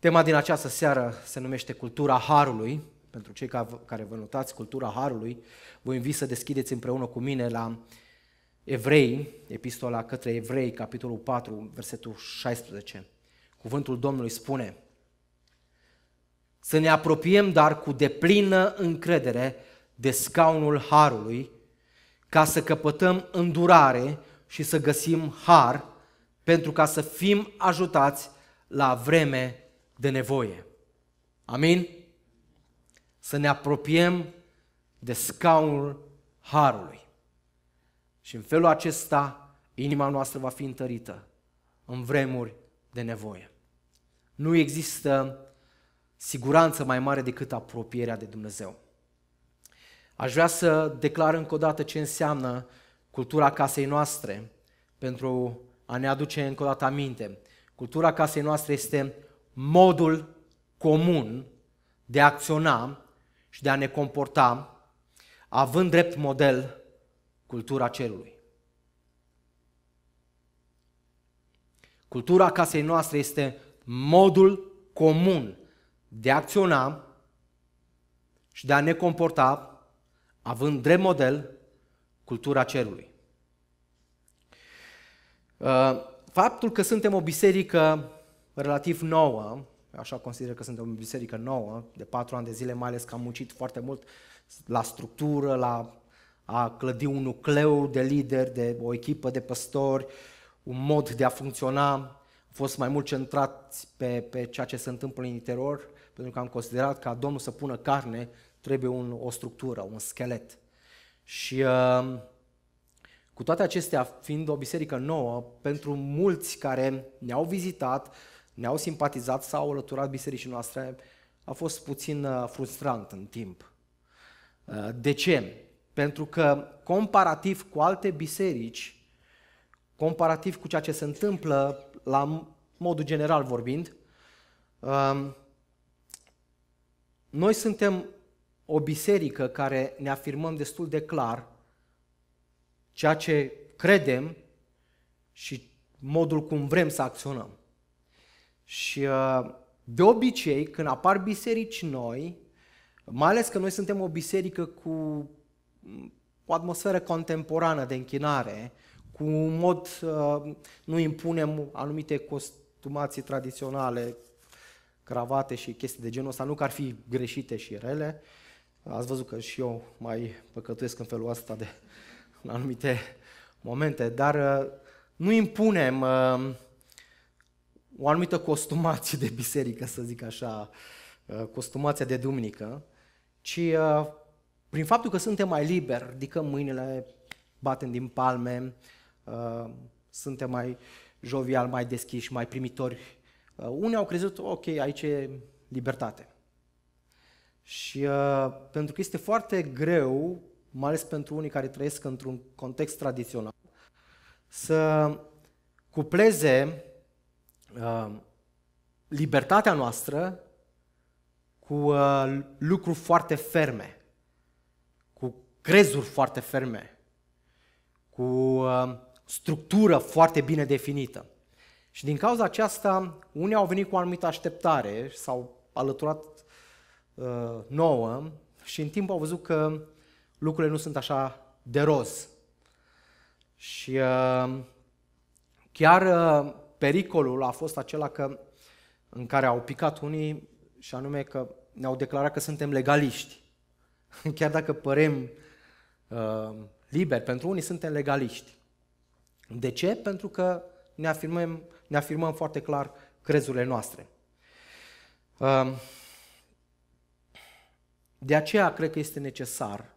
Tema din această seară se numește Cultura Harului. Pentru cei care vă notați Cultura Harului, vă invit să deschideți împreună cu mine la Evrei, epistola către Evrei, capitolul 4, versetul 16. Cuvântul Domnului spune Să ne apropiem dar cu deplină încredere de scaunul Harului, ca să căpătăm îndurare și să găsim har, pentru ca să fim ajutați la vreme de nevoie. Amin? Să ne apropiem de scaunul Harului. Și în felul acesta, inima noastră va fi întărită în vremuri de nevoie. Nu există siguranță mai mare decât apropierea de Dumnezeu. Aș vrea să declar încă o dată ce înseamnă cultura casei noastre pentru a ne aduce încă o dată aminte. Cultura casei noastre este modul comun de a acționa și de a ne comporta, având drept model cultura cerului. Cultura casei noastre este modul comun de a acționa și de a ne comporta, având drept model cultura cerului. Uh, faptul că suntem o biserică relativ nouă, așa consider că suntem o biserică nouă, de patru ani de zile, mai ales că am muncit foarte mult la structură, la a clădi un nucleu de lideri, de o echipă de păstori, un mod de a funcționa. Am fost mai mult centrați pe, pe ceea ce se întâmplă în interior, pentru că am considerat că ca Domnul să pună carne, trebuie un, o structură, un schelet. Și uh, cu toate acestea, fiind o biserică nouă, pentru mulți care ne-au vizitat, ne-au simpatizat sau au alăturat bisericii noastre, a fost puțin uh, frustrant în timp. Uh, de ce? Pentru că comparativ cu alte biserici, comparativ cu ceea ce se întâmplă la modul general vorbind, um, noi suntem o biserică care ne afirmăm destul de clar ceea ce credem și modul cum vrem să acționăm. Și uh, de obicei, când apar biserici noi, mai ales că noi suntem o biserică cu o atmosferă contemporană de închinare, cu un mod, uh, nu impunem anumite costumații tradiționale, cravate și chestii de genul ăsta, nu că ar fi greșite și rele. Ați văzut că și eu mai păcătuiesc în felul ăsta de în anumite momente, dar uh, nu impunem o anumită costumație de biserică, să zic așa, uh, costumația de duminică, ci uh, prin faptul că suntem mai liberi, ridicăm mâinile, batem din palme, uh, suntem mai jovial, mai deschiși, mai primitori. Unii au crezut, ok, aici e libertate. Și pentru că este foarte greu, mai ales pentru unii care trăiesc într-un context tradițional, să cupleze uh, libertatea noastră cu uh, lucruri foarte ferme, cu crezuri foarte ferme, cu uh, structură foarte bine definită. Și din cauza aceasta, unii au venit cu o anumită așteptare, s-au alăturat uh, nouă și în timp au văzut că lucrurile nu sunt așa de roz. Și uh, chiar uh, pericolul a fost acela că, în care au picat unii și anume că ne-au declarat că suntem legaliști. Chiar dacă părem uh, liberi, pentru unii suntem legaliști. De ce? Pentru că ne afirmăm, ne afirmăm foarte clar crezurile noastre. Uh, de aceea cred că este necesar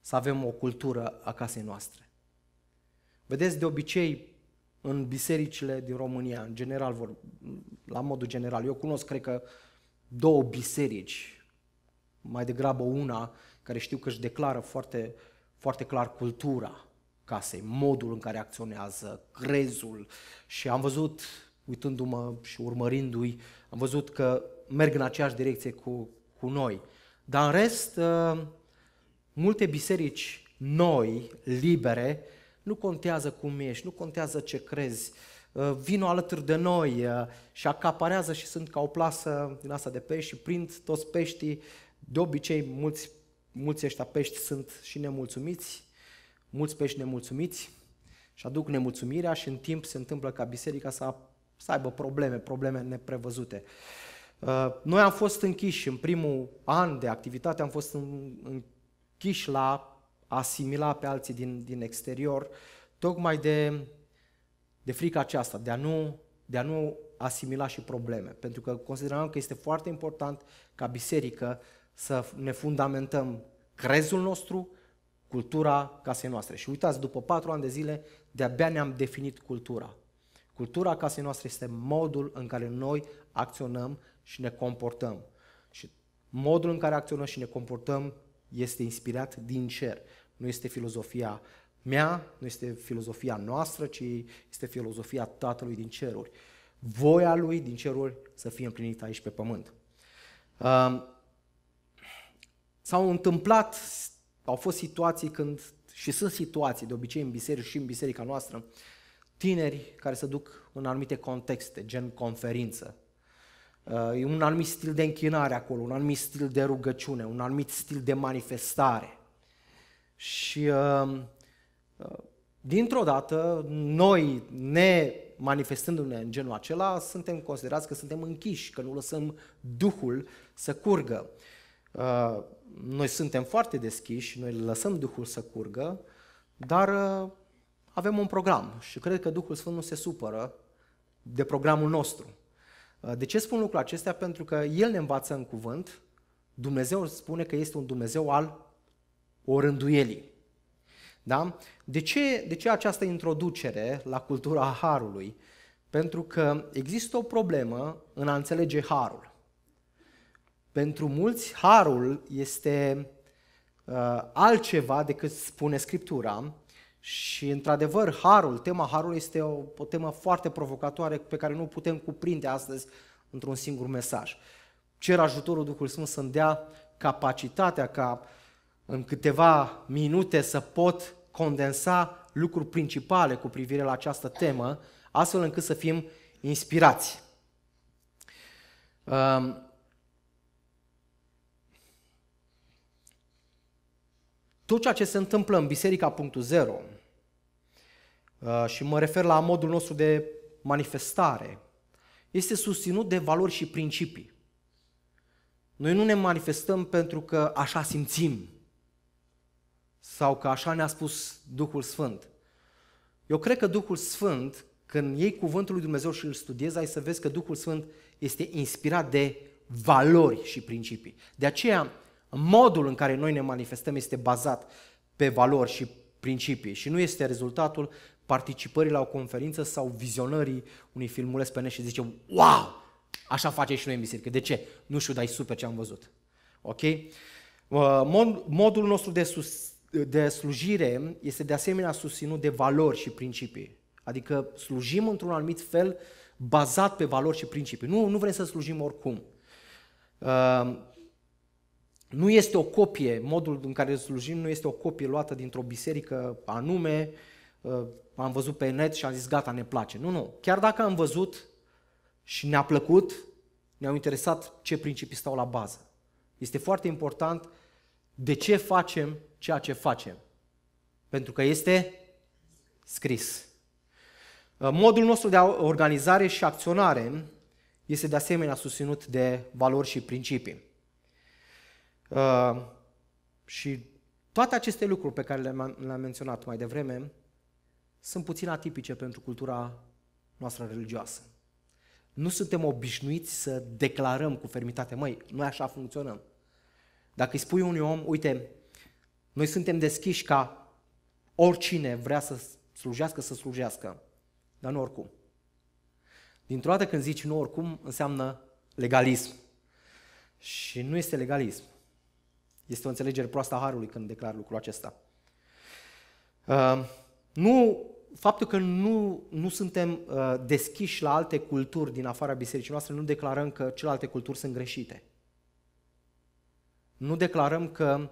să avem o cultură a casei noastre. Vedeți, de obicei, în bisericile din România, în general, la modul general. Eu cunosc, cred că, două biserici, mai degrabă una, care știu că își declară foarte, foarte clar cultura casei, modul în care acționează, crezul și am văzut, uitându-mă și urmărindu-i, am văzut că merg în aceeași direcție cu, cu noi. Dar în rest, uh, multe biserici noi, libere, nu contează cum ești, nu contează ce crezi, uh, vino alături de noi uh, și acaparează și sunt ca o plasă din asta de pești și prind toți peștii. De obicei, mulți, mulți ăștia pești sunt și nemulțumiți, mulți pești nemulțumiți și aduc nemulțumirea și în timp se întâmplă ca biserica să, să aibă probleme, probleme neprevăzute. Noi am fost închiși în primul an de activitate, am fost închiși la asimila pe alții din, din exterior, tocmai de, de frica aceasta, de a, nu, de a nu asimila și probleme. Pentru că considerăm că este foarte important ca biserică să ne fundamentăm crezul nostru, cultura casei noastre. Și uitați, după patru ani de zile, de-abia ne-am definit cultura. Cultura casei noastre este modul în care noi acționăm și ne comportăm. Și modul în care acționăm și ne comportăm este inspirat din cer. Nu este filozofia mea, nu este filozofia noastră, ci este filozofia Tatălui din ceruri. Voia Lui din ceruri să fie împlinită aici pe pământ. Um, s-au întâmplat, au fost situații când, și sunt situații de obicei în biserică și în biserica noastră, tineri care se duc în anumite contexte, gen conferință, uh, e un anumit stil de închinare acolo, un anumit stil de rugăciune, un anumit stil de manifestare. Și uh, uh, dintr-o dată, noi, ne manifestându-ne în genul acela, suntem considerați că suntem închiși, că nu lăsăm Duhul să curgă. Uh, noi suntem foarte deschiși, noi lăsăm Duhul să curgă, dar avem un program și cred că Duhul Sfânt nu se supără de programul nostru. De ce spun lucrul acestea? Pentru că El ne învață în cuvânt, Dumnezeu spune că este un Dumnezeu al o rânduielii. Da? De, ce, de ce această introducere la cultura harului? Pentru că există o problemă în a înțelege harul. Pentru mulți, harul este uh, altceva decât spune Scriptura și, într-adevăr, harul, tema harului este o, o temă foarte provocatoare pe care nu putem cuprinde astăzi într-un singur mesaj. Cer ajutorul Duhului Sfânt să-mi dea capacitatea ca uh, în câteva minute să pot condensa lucruri principale cu privire la această temă, astfel încât să fim inspirați. Um, tot ceea ce se întâmplă în Biserica punctul zero, uh, și mă refer la modul nostru de manifestare, este susținut de valori și principii. Noi nu ne manifestăm pentru că așa simțim, sau că așa ne-a spus Duhul Sfânt. Eu cred că Duhul Sfânt, când iei cuvântul lui Dumnezeu și îl studiezi, ai să vezi că Duhul Sfânt este inspirat de valori și principii. De aceea, modul în care noi ne manifestăm este bazat pe valori și principii și nu este rezultatul participării la o conferință sau vizionării unui filmuleț pe net și zice, wow, așa face și noi în biserică. De ce? Nu știu, dar e super ce am văzut. Ok? Uh, mod, modul nostru de sus, de slujire este de asemenea susținut de valori și principii. Adică slujim într-un anumit fel bazat pe valori și principii. Nu, nu vrem să slujim oricum. Uh, nu este o copie, modul în care slujim nu este o copie luată dintr-o biserică anume, uh, am văzut pe net și am zis gata, ne place. Nu, nu. Chiar dacă am văzut și ne-a plăcut, ne-au interesat ce principii stau la bază. Este foarte important de ce facem ceea ce facem. Pentru că este scris. Uh, modul nostru de organizare și acționare este de asemenea susținut de valori și principii. Uh, și toate aceste lucruri pe care le-am menționat mai devreme sunt puțin atipice pentru cultura noastră religioasă. Nu suntem obișnuiți să declarăm cu fermitate, măi, noi așa funcționăm. Dacă îi spui unui om, uite, noi suntem deschiși ca oricine vrea să slujească, să slujească, dar nu oricum. Dintr-o dată când zici nu oricum, înseamnă legalism. Și nu este legalism. Este o înțelegere proastă a Harului când declar lucrul acesta. Uh, nu, faptul că nu, nu suntem uh, deschiși la alte culturi din afara bisericii noastre, nu declarăm că celelalte culturi sunt greșite. Nu declarăm că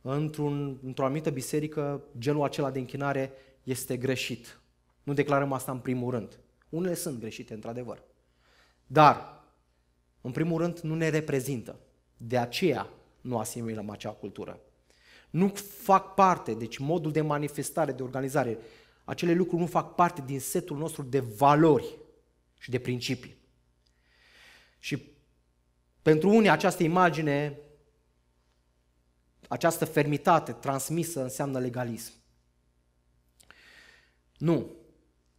într-un, într-o anumită biserică genul acela de închinare este greșit. Nu declarăm asta în primul rând. Unele sunt greșite, într-adevăr. Dar, în primul rând, nu ne reprezintă. De aceea nu asimilăm acea cultură. Nu fac parte, deci modul de manifestare, de organizare, acele lucruri nu fac parte din setul nostru de valori și de principii. Și pentru unii această imagine, această fermitate transmisă înseamnă legalism. Nu.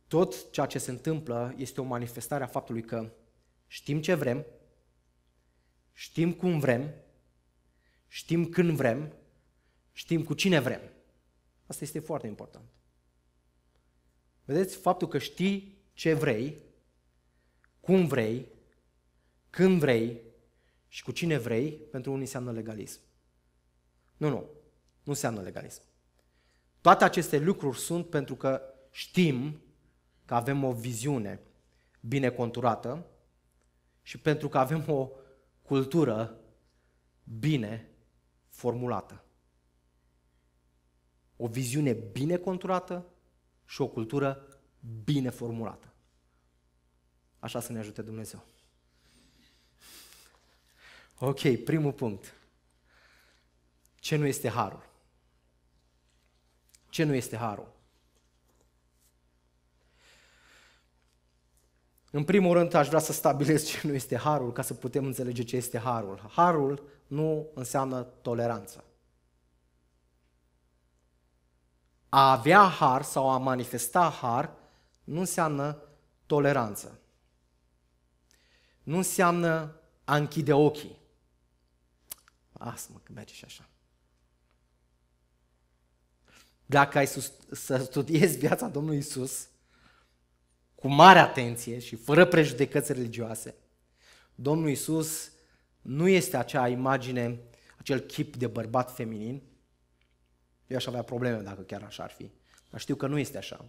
Tot ceea ce se întâmplă este o manifestare a faptului că știm ce vrem, știm cum vrem, știm când vrem, știm cu cine vrem. Asta este foarte important. Vedeți, faptul că știi ce vrei, cum vrei, când vrei și cu cine vrei, pentru unii înseamnă legalism. Nu, nu, nu înseamnă legalism. Toate aceste lucruri sunt pentru că știm că avem o viziune bine conturată și pentru că avem o cultură bine formulată. O viziune bine conturată și o cultură bine formulată. Așa să ne ajute Dumnezeu. Ok, primul punct. Ce nu este harul? Ce nu este harul? În primul rând aș vrea să stabilesc ce nu este harul ca să putem înțelege ce este harul. Harul nu înseamnă toleranță. A avea har sau a manifesta har nu înseamnă toleranță. Nu înseamnă a închide ochii. Asta mă, că merge și așa. Dacă ai să studiezi viața Domnului Isus cu mare atenție și fără prejudecăți religioase, Domnul Isus nu este acea imagine, acel chip de bărbat feminin. Eu aș avea probleme dacă chiar așa ar fi. Dar știu că nu este așa.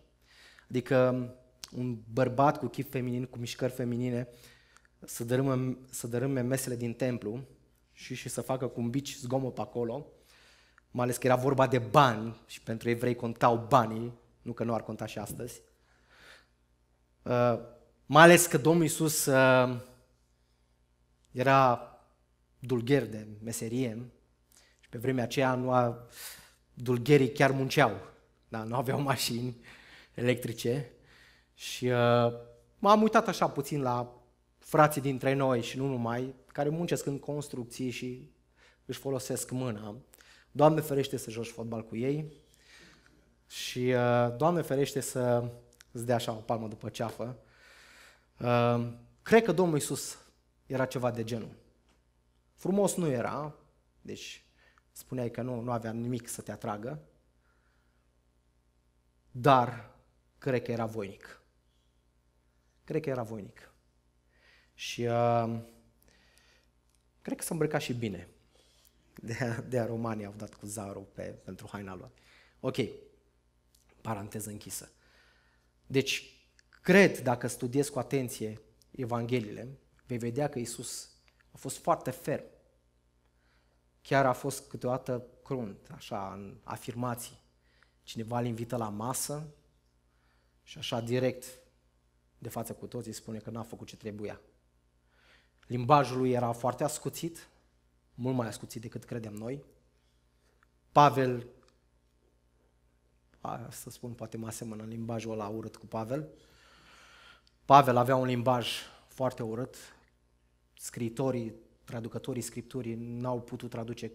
Adică un bărbat cu chip feminin, cu mișcări feminine, să dărâme, să dărâme mesele din templu și, și să facă cu un bici zgomot pe acolo, mai ales că era vorba de bani și pentru evrei contau banii, nu că nu ar conta și astăzi. Uh, mai ales că Domnul Iisus uh, era dulgher de meserie și pe vremea aceea nu a, dulgherii chiar munceau, da? nu aveau mașini electrice și uh, m-am uitat așa puțin la frații dintre noi și nu numai, care muncesc în construcții și își folosesc mâna. Doamne ferește să joci fotbal cu ei și uh, Doamne ferește să îți dea așa o palmă după ceafă. Uh, cred că Domnul Iisus era ceva de genul. Frumos nu era, deci spuneai că nu, nu avea nimic să te atragă, dar cred că era voinic. Cred că era voinic. Și uh, cred că s-a îmbrăcat și bine. De, de România au dat cu zarul pe, pentru haina lor. Ok, paranteză închisă. Deci, cred, dacă studiezi cu atenție Evangheliile, vei vedea că Isus a fost foarte ferm. Chiar a fost câteodată crunt, așa, în afirmații. Cineva îl invită la masă și așa direct, de față cu toții, spune că n-a făcut ce trebuia. Limbajul lui era foarte ascuțit, mult mai ascuțit decât credem noi. Pavel, să spun, poate mă asemănă în limbajul ăla urât cu Pavel. Pavel avea un limbaj foarte urât. Scritorii, traducătorii Scripturii n-au putut traduce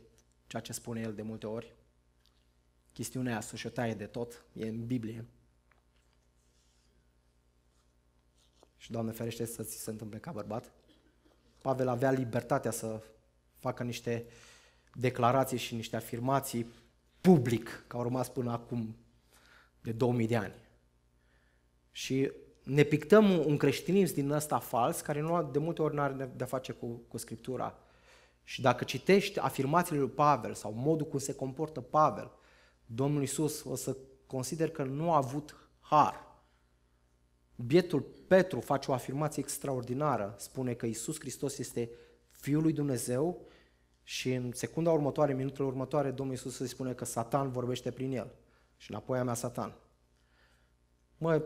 ceea ce spune el de multe ori. Chestiunea să și-o taie de tot, e în Biblie. Și Doamne ferește să ți se întâmple ca bărbat. Pavel avea libertatea să facă niște declarații și niște afirmații public, că au rămas până acum de 2000 de ani. Și ne pictăm un creștinism din ăsta fals, care nu de multe ori nu are de-a face cu, cu Scriptura. Și dacă citești afirmațiile lui Pavel sau modul cum se comportă Pavel, Domnul Isus o să consider că nu a avut har. Bietul Petru face o afirmație extraordinară, spune că Isus Hristos este Fiul lui Dumnezeu și în secunda următoare, minutele următoare, Domnul Isus îi spune că Satan vorbește prin el. Și înapoi a mea Satan. Mă,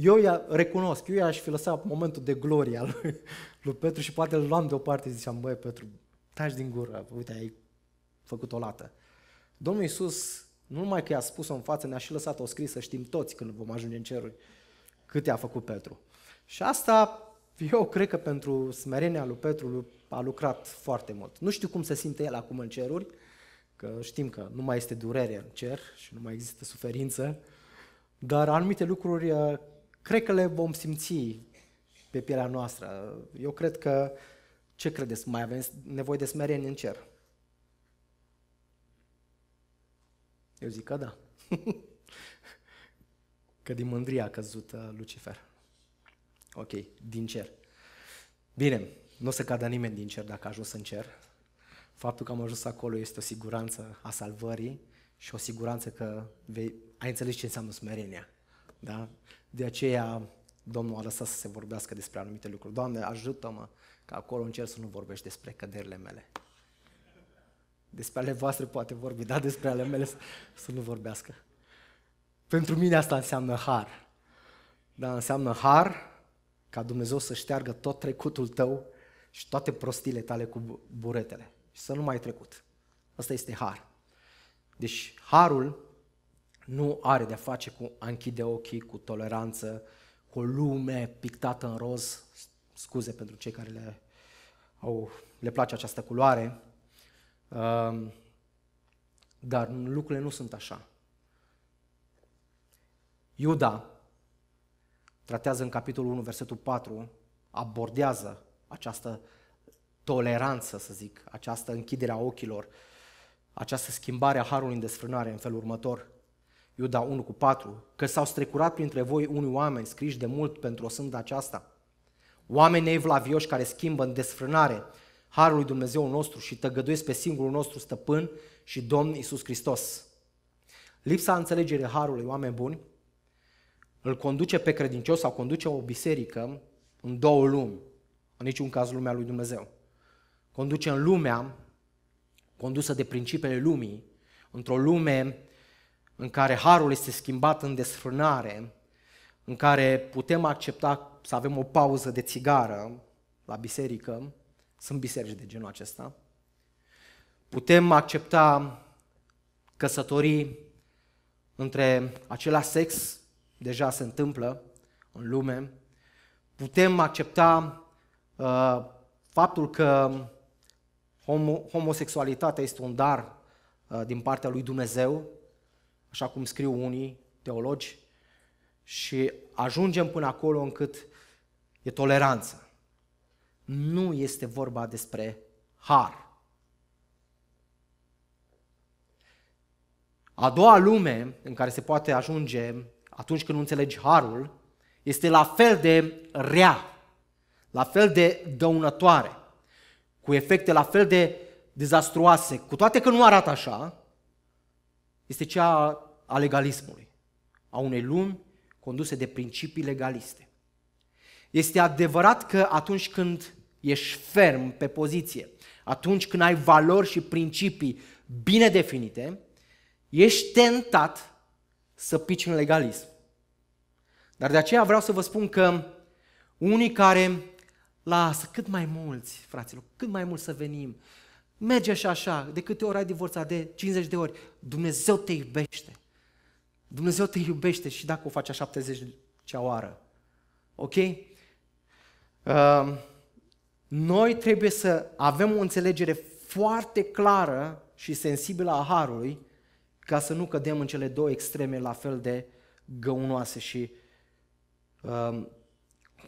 eu i recunosc, eu i-aș fi lăsat momentul de glorie al lui, lui Petru și poate îl luam deoparte și ziceam, băi Petru, taci din gură, uite, ai făcut o lată. Domnul Iisus, nu numai că i-a spus-o în față, ne-a și lăsat o scrisă, știm toți când vom ajunge în ceruri, câte a făcut Petru. Și asta, eu cred că pentru smerenia lui Petru a lucrat foarte mult. Nu știu cum se simte el acum în ceruri, că știm că nu mai este durere în cer și nu mai există suferință, dar anumite lucruri uh, cred că le vom simți pe pielea noastră. Eu cred că, ce credeți, mai avem nevoie de smerenie în cer? Eu zic că da. că din mândrie a căzut uh, Lucifer. Ok, din cer. Bine, nu o să cadă nimeni din cer dacă a ajuns în cer. Faptul că am ajuns acolo este o siguranță a salvării și o siguranță că vei, ai înțeles ce înseamnă smerenia. Da? De aceea Domnul a lăsat să se vorbească despre anumite lucruri. Doamne, ajută-mă ca acolo în cer să nu vorbești despre căderile mele. Despre ale voastre poate vorbi, dar despre ale mele să, să nu vorbească. Pentru mine asta înseamnă har. Da, înseamnă har ca Dumnezeu să șteargă tot trecutul tău și toate prostile tale cu buretele și să nu mai ai trecut. Asta este har. Deci harul nu are de-a face cu a închide ochii, cu toleranță, cu o lume pictată în roz, scuze pentru cei care le, au, le place această culoare, um, dar lucrurile nu sunt așa. Iuda tratează în capitolul 1, versetul 4, abordează această toleranță, să zic, această închidere a ochilor, această schimbare a harului în desfrânare în felul următor. Iuda 1 cu 4, că s-au strecurat printre voi unii oameni scriși de mult pentru o sândă aceasta. Oameni evlavioși care schimbă în desfrânare harul lui Dumnezeu nostru și tăgăduiesc pe singurul nostru stăpân și Domn Isus Hristos. Lipsa înțelegerii harului, oameni buni, îl conduce pe credincios sau conduce o biserică în două lumi, în niciun caz lumea lui Dumnezeu. Conduce în lumea condusă de principiile lumii, într-o lume în care harul este schimbat în desfrânare, în care putem accepta să avem o pauză de țigară la biserică, sunt biserici de genul acesta, putem accepta căsătorii între același sex, deja se întâmplă în lume, putem accepta uh, faptul că homo- homosexualitatea este un dar uh, din partea lui Dumnezeu, așa cum scriu unii teologi, și ajungem până acolo încât e toleranță. Nu este vorba despre har. A doua lume în care se poate ajunge atunci când nu înțelegi harul este la fel de rea, la fel de dăunătoare, cu efecte la fel de dezastruoase, cu toate că nu arată așa, este cea a legalismului, a unei lumi conduse de principii legaliste. Este adevărat că atunci când ești ferm pe poziție, atunci când ai valori și principii bine definite, ești tentat să pici în legalism. Dar de aceea vreau să vă spun că unii care lasă cât mai mulți, fraților, cât mai mult să venim, merge și așa, de câte ori ai divorțat, de 50 de ori, Dumnezeu te iubește. Dumnezeu te iubește și dacă o faci a 70 cea oară. Ok? Uh, noi trebuie să avem o înțelegere foarte clară și sensibilă a Harului ca să nu cădem în cele două extreme la fel de găunoase și uh,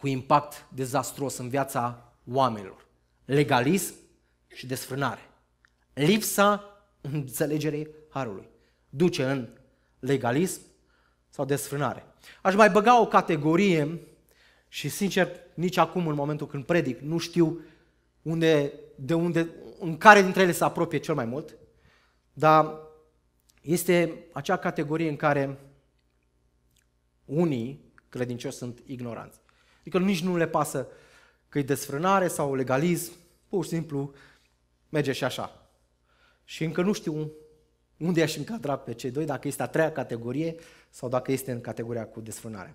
cu impact dezastruos în viața oamenilor. Legalism și desfrânare. Lipsa înțelegerii Harului duce în legalism sau desfrânare. Aș mai băga o categorie și sincer, nici acum în momentul când predic, nu știu unde, de unde, în care dintre ele se apropie cel mai mult, dar este acea categorie în care unii credincioși sunt ignoranți. Adică nici nu le pasă că e desfrânare sau legalism, pur și simplu merge și așa. Și încă nu știu unde aș încadra pe cei doi, dacă este a treia categorie sau dacă este în categoria cu desfrânare.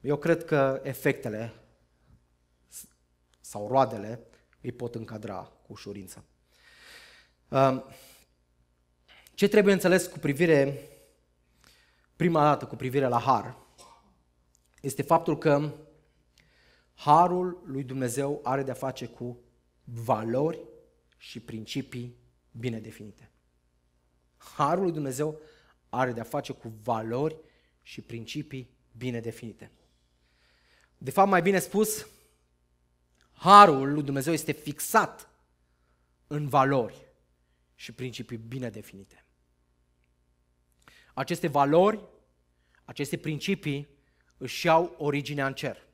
Eu cred că efectele sau roadele îi pot încadra cu ușurință. Um, ce trebuie înțeles cu privire, prima dată cu privire la har, este faptul că harul lui Dumnezeu are de-a face cu valori și principii bine definite. Harul lui Dumnezeu are de-a face cu valori și principii bine definite. De fapt, mai bine spus, harul lui Dumnezeu este fixat în valori și principii bine definite. Aceste valori, aceste principii își iau originea în cer.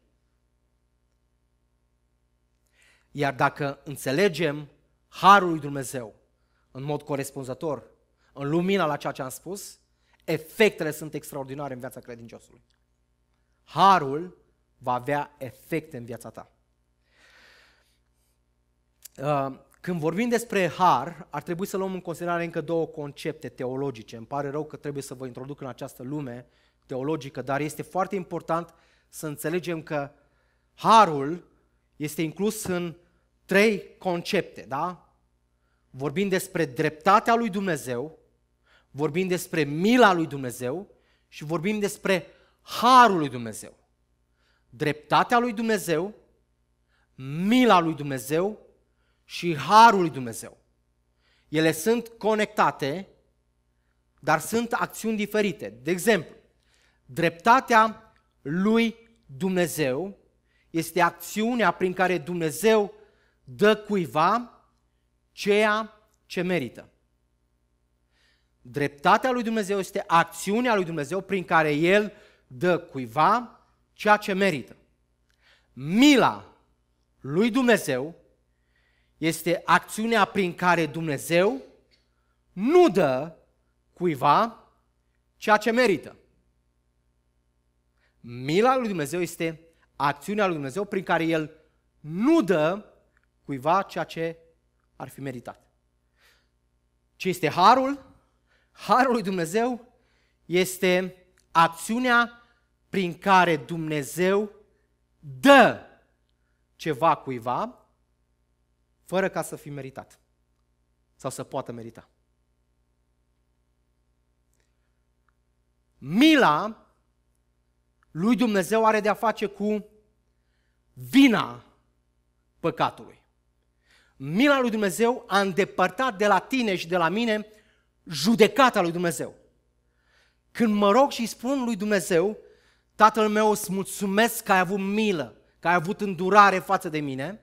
Iar dacă înțelegem harul lui Dumnezeu în mod corespunzător, în lumina la ceea ce am spus, efectele sunt extraordinare în viața credinciosului. Harul va avea efecte în viața ta. Uh, când vorbim despre har, ar trebui să luăm în considerare încă două concepte teologice. Îmi pare rău că trebuie să vă introduc în această lume teologică, dar este foarte important să înțelegem că harul este inclus în trei concepte, da? Vorbim despre dreptatea lui Dumnezeu, vorbim despre mila lui Dumnezeu și vorbim despre harul lui Dumnezeu. Dreptatea lui Dumnezeu, mila lui Dumnezeu și harul lui Dumnezeu. Ele sunt conectate, dar sunt acțiuni diferite. De exemplu, dreptatea lui Dumnezeu este acțiunea prin care Dumnezeu dă cuiva ceea ce merită. Dreptatea lui Dumnezeu este acțiunea lui Dumnezeu prin care El dă cuiva ceea ce merită. Mila lui Dumnezeu este acțiunea prin care Dumnezeu nu dă cuiva ceea ce merită. Mila lui Dumnezeu este acțiunea lui Dumnezeu prin care El nu dă cuiva ceea ce ar fi meritat. Ce este harul? Harul lui Dumnezeu este acțiunea prin care Dumnezeu dă ceva cuiva fără ca să fi meritat sau să poată merita. Mila lui Dumnezeu are de-a face cu vina păcatului. Mila lui Dumnezeu a îndepărtat de la tine și de la mine judecata lui Dumnezeu. Când mă rog și spun lui Dumnezeu, Tatăl meu îți mulțumesc că ai avut milă, că ai avut îndurare față de mine,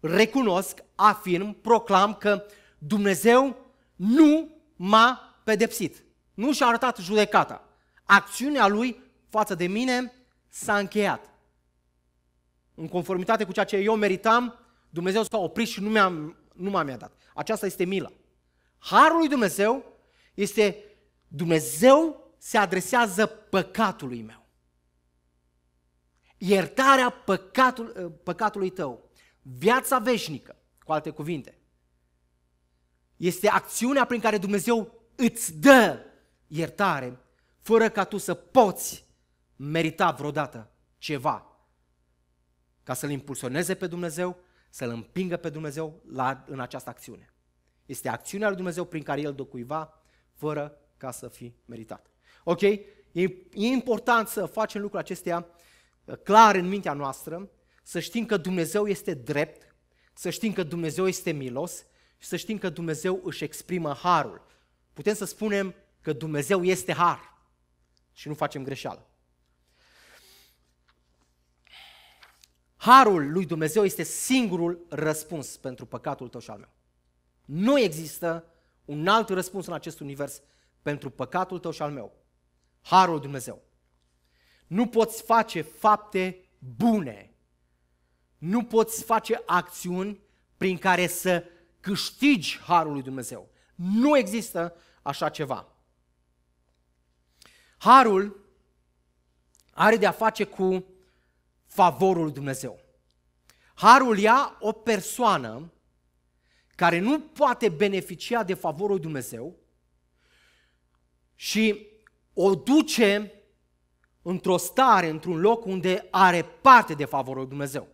recunosc, afirm, proclam că Dumnezeu nu m-a pedepsit. Nu și-a arătat judecata. Acțiunea lui față de mine s-a încheiat. În conformitate cu ceea ce eu meritam, Dumnezeu s-a oprit și nu, mi-a, nu m-a mi-a dat. Aceasta este mila. Harul lui Dumnezeu este Dumnezeu se adresează păcatului meu. Iertarea păcatul, păcatului tău Viața veșnică, cu alte cuvinte, este acțiunea prin care Dumnezeu îți dă iertare, fără ca tu să poți merita vreodată ceva. Ca să-L impulsioneze pe Dumnezeu, să-L împingă pe Dumnezeu la, în această acțiune. Este acțiunea lui Dumnezeu prin care El dă cuiva, fără ca să fi meritat. Ok? E, e important să facem lucrurile acestea uh, clar în mintea noastră, să știm că Dumnezeu este drept, să știm că Dumnezeu este milos și să știm că Dumnezeu își exprimă harul. Putem să spunem că Dumnezeu este har și nu facem greșeală. Harul lui Dumnezeu este singurul răspuns pentru păcatul tău și al meu. Nu există un alt răspuns în acest univers pentru păcatul tău și al meu. Harul lui Dumnezeu. Nu poți face fapte bune nu poți face acțiuni prin care să câștigi harul lui Dumnezeu. Nu există așa ceva. Harul are de a face cu favorul lui Dumnezeu. Harul ia o persoană care nu poate beneficia de favorul lui Dumnezeu și o duce într-o stare, într-un loc unde are parte de favorul lui Dumnezeu.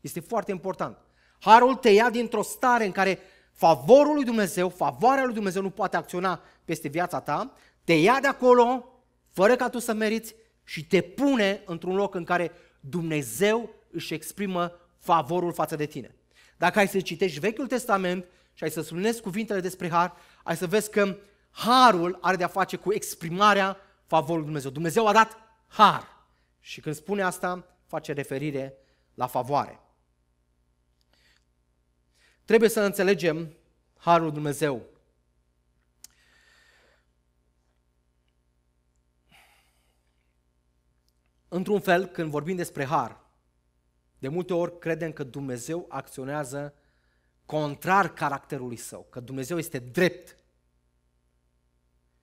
Este foarte important. Harul te ia dintr-o stare în care favorul lui Dumnezeu, favoarea lui Dumnezeu nu poate acționa peste viața ta, te ia de acolo, fără ca tu să meriți, și te pune într-un loc în care Dumnezeu își exprimă favorul față de tine. Dacă ai să citești Vechiul Testament și ai să spuneți cuvintele despre har, ai să vezi că harul are de-a face cu exprimarea favorului Dumnezeu. Dumnezeu a dat har. Și când spune asta, face referire la favoare. Trebuie să înțelegem harul Dumnezeu. Într-un fel, când vorbim despre har, de multe ori credem că Dumnezeu acționează contrar caracterului său, că Dumnezeu este drept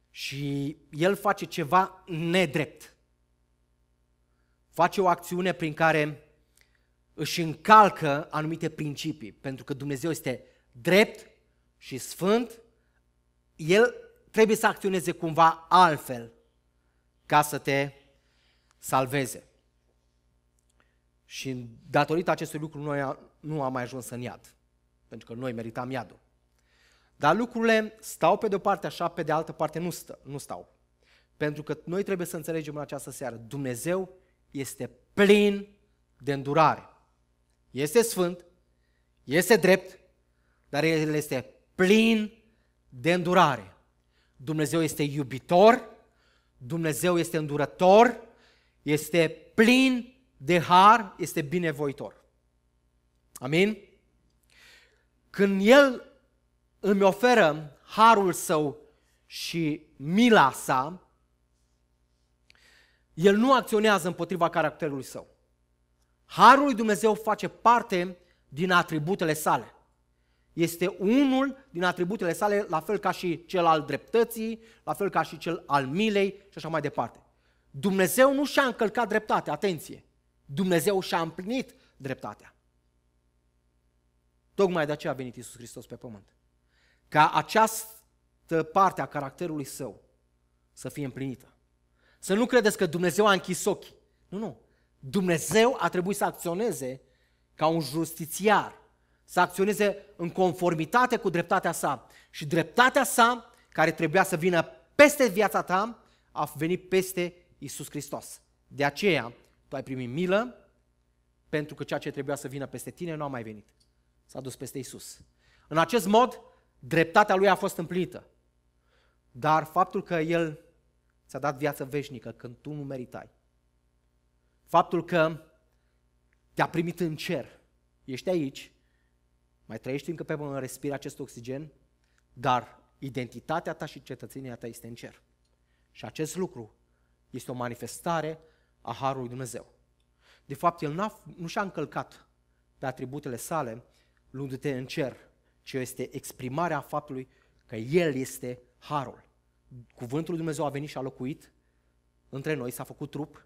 și El face ceva nedrept. Face o acțiune prin care își încalcă anumite principii, pentru că Dumnezeu este drept și sfânt, El trebuie să acționeze cumva altfel ca să te salveze. Și datorită acestui lucru noi nu am mai ajuns în iad, pentru că noi meritam iadul. Dar lucrurile stau pe de o parte așa, pe de altă parte nu, stă, nu stau. Pentru că noi trebuie să înțelegem în această seară, Dumnezeu este plin de îndurare. Este sfânt, este drept, dar El este plin de îndurare. Dumnezeu este iubitor, Dumnezeu este îndurător, este plin de har, este binevoitor. Amin? Când El îmi oferă harul său și mila sa, el nu acționează împotriva caracterului său. Harul lui Dumnezeu face parte din atributele sale. Este unul din atributele sale, la fel ca și cel al dreptății, la fel ca și cel al milei și așa mai departe. Dumnezeu nu și-a încălcat dreptatea, atenție! Dumnezeu și-a împlinit dreptatea. Tocmai de aceea a venit Isus Hristos pe pământ ca această parte a caracterului său să fie împlinită. Să nu credeți că Dumnezeu a închis ochii. Nu, nu. Dumnezeu a trebuit să acționeze ca un justițiar, să acționeze în conformitate cu dreptatea sa. Și dreptatea sa, care trebuia să vină peste viața ta, a venit peste Isus Hristos. De aceea, tu ai primit milă, pentru că ceea ce trebuia să vină peste tine nu a mai venit. S-a dus peste Isus. În acest mod, dreptatea lui a fost împlinită. Dar faptul că el ți-a dat viață veșnică când tu nu meritai, faptul că te-a primit în cer, ești aici, mai trăiești încă pe pământ, respiri acest oxigen, dar identitatea ta și cetățenia ta este în cer. Și acest lucru este o manifestare a Harului Dumnezeu. De fapt, El n-a, nu și-a încălcat pe atributele sale, luându-te în cer, ci este exprimarea faptului că El este harul. Cuvântul lui Dumnezeu a venit și a locuit între noi, s-a făcut trup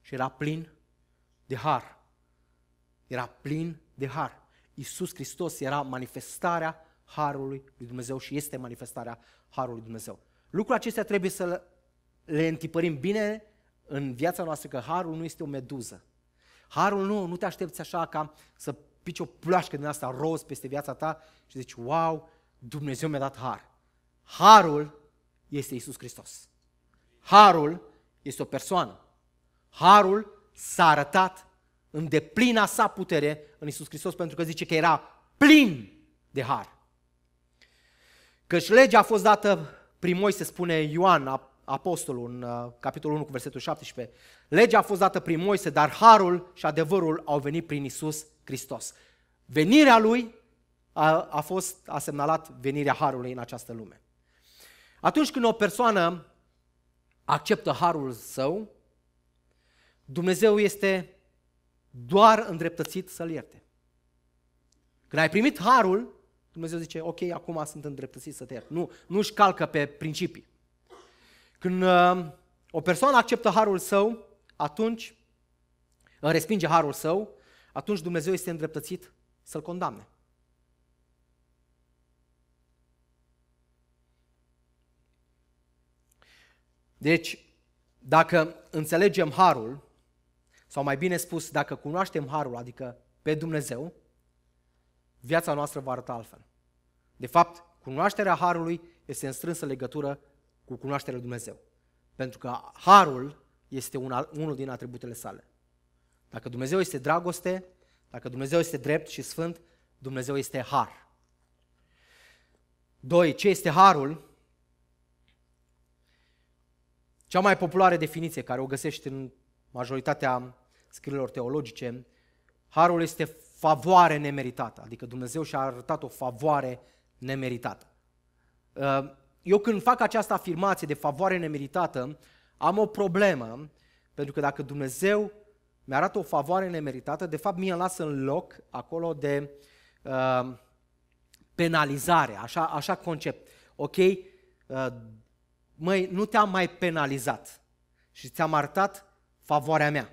și era plin de har. Era plin de har. Iisus Hristos era manifestarea harului lui Dumnezeu și este manifestarea harului lui Dumnezeu. Lucrul acestea trebuie să le întipărim bine în viața noastră, că harul nu este o meduză. Harul nu, nu te aștepți așa ca să pici o ploașcă din asta roz peste viața ta și zici, wow, Dumnezeu mi-a dat har. Harul este Isus Hristos. Harul este o persoană. Harul s-a arătat în deplina sa putere în Isus Hristos pentru că zice că era plin de har. Căci legea a fost dată prin Moise, spune Ioan, apostolul, în uh, capitolul 1 cu versetul 17. Legea a fost dată prin Moise, dar harul și adevărul au venit prin Isus Hristos. Venirea lui a, a fost asemnalat venirea harului în această lume. Atunci când o persoană acceptă harul său, Dumnezeu este doar îndreptățit să-l ierte. Când ai primit harul, Dumnezeu zice, ok, acum sunt îndreptățit să te iert. Nu, nu-și calcă pe principii. Când uh, o persoană acceptă harul său, atunci respinge harul său, atunci Dumnezeu este îndreptățit să-l condamne. Deci, dacă înțelegem harul, sau mai bine spus, dacă cunoaștem harul, adică pe Dumnezeu, viața noastră va arăta altfel. De fapt, cunoașterea harului este în strânsă legătură cu cunoașterea lui Dumnezeu. Pentru că harul este una, unul din atributele sale. Dacă Dumnezeu este dragoste, dacă Dumnezeu este drept și sfânt, Dumnezeu este har. Doi, ce este harul? Cea mai populară definiție care o găsești în majoritatea scrierilor teologice, harul este favoare nemeritată, adică Dumnezeu și-a arătat o favoare nemeritată. Uh, eu când fac această afirmație de favoare nemeritată, am o problemă, pentru că dacă Dumnezeu mi-arată o favoare nemeritată, de fapt mie îmi lasă în loc acolo de uh, penalizare, așa, așa concept. Ok, uh, măi, nu te-am mai penalizat și ți-am arătat favoarea mea.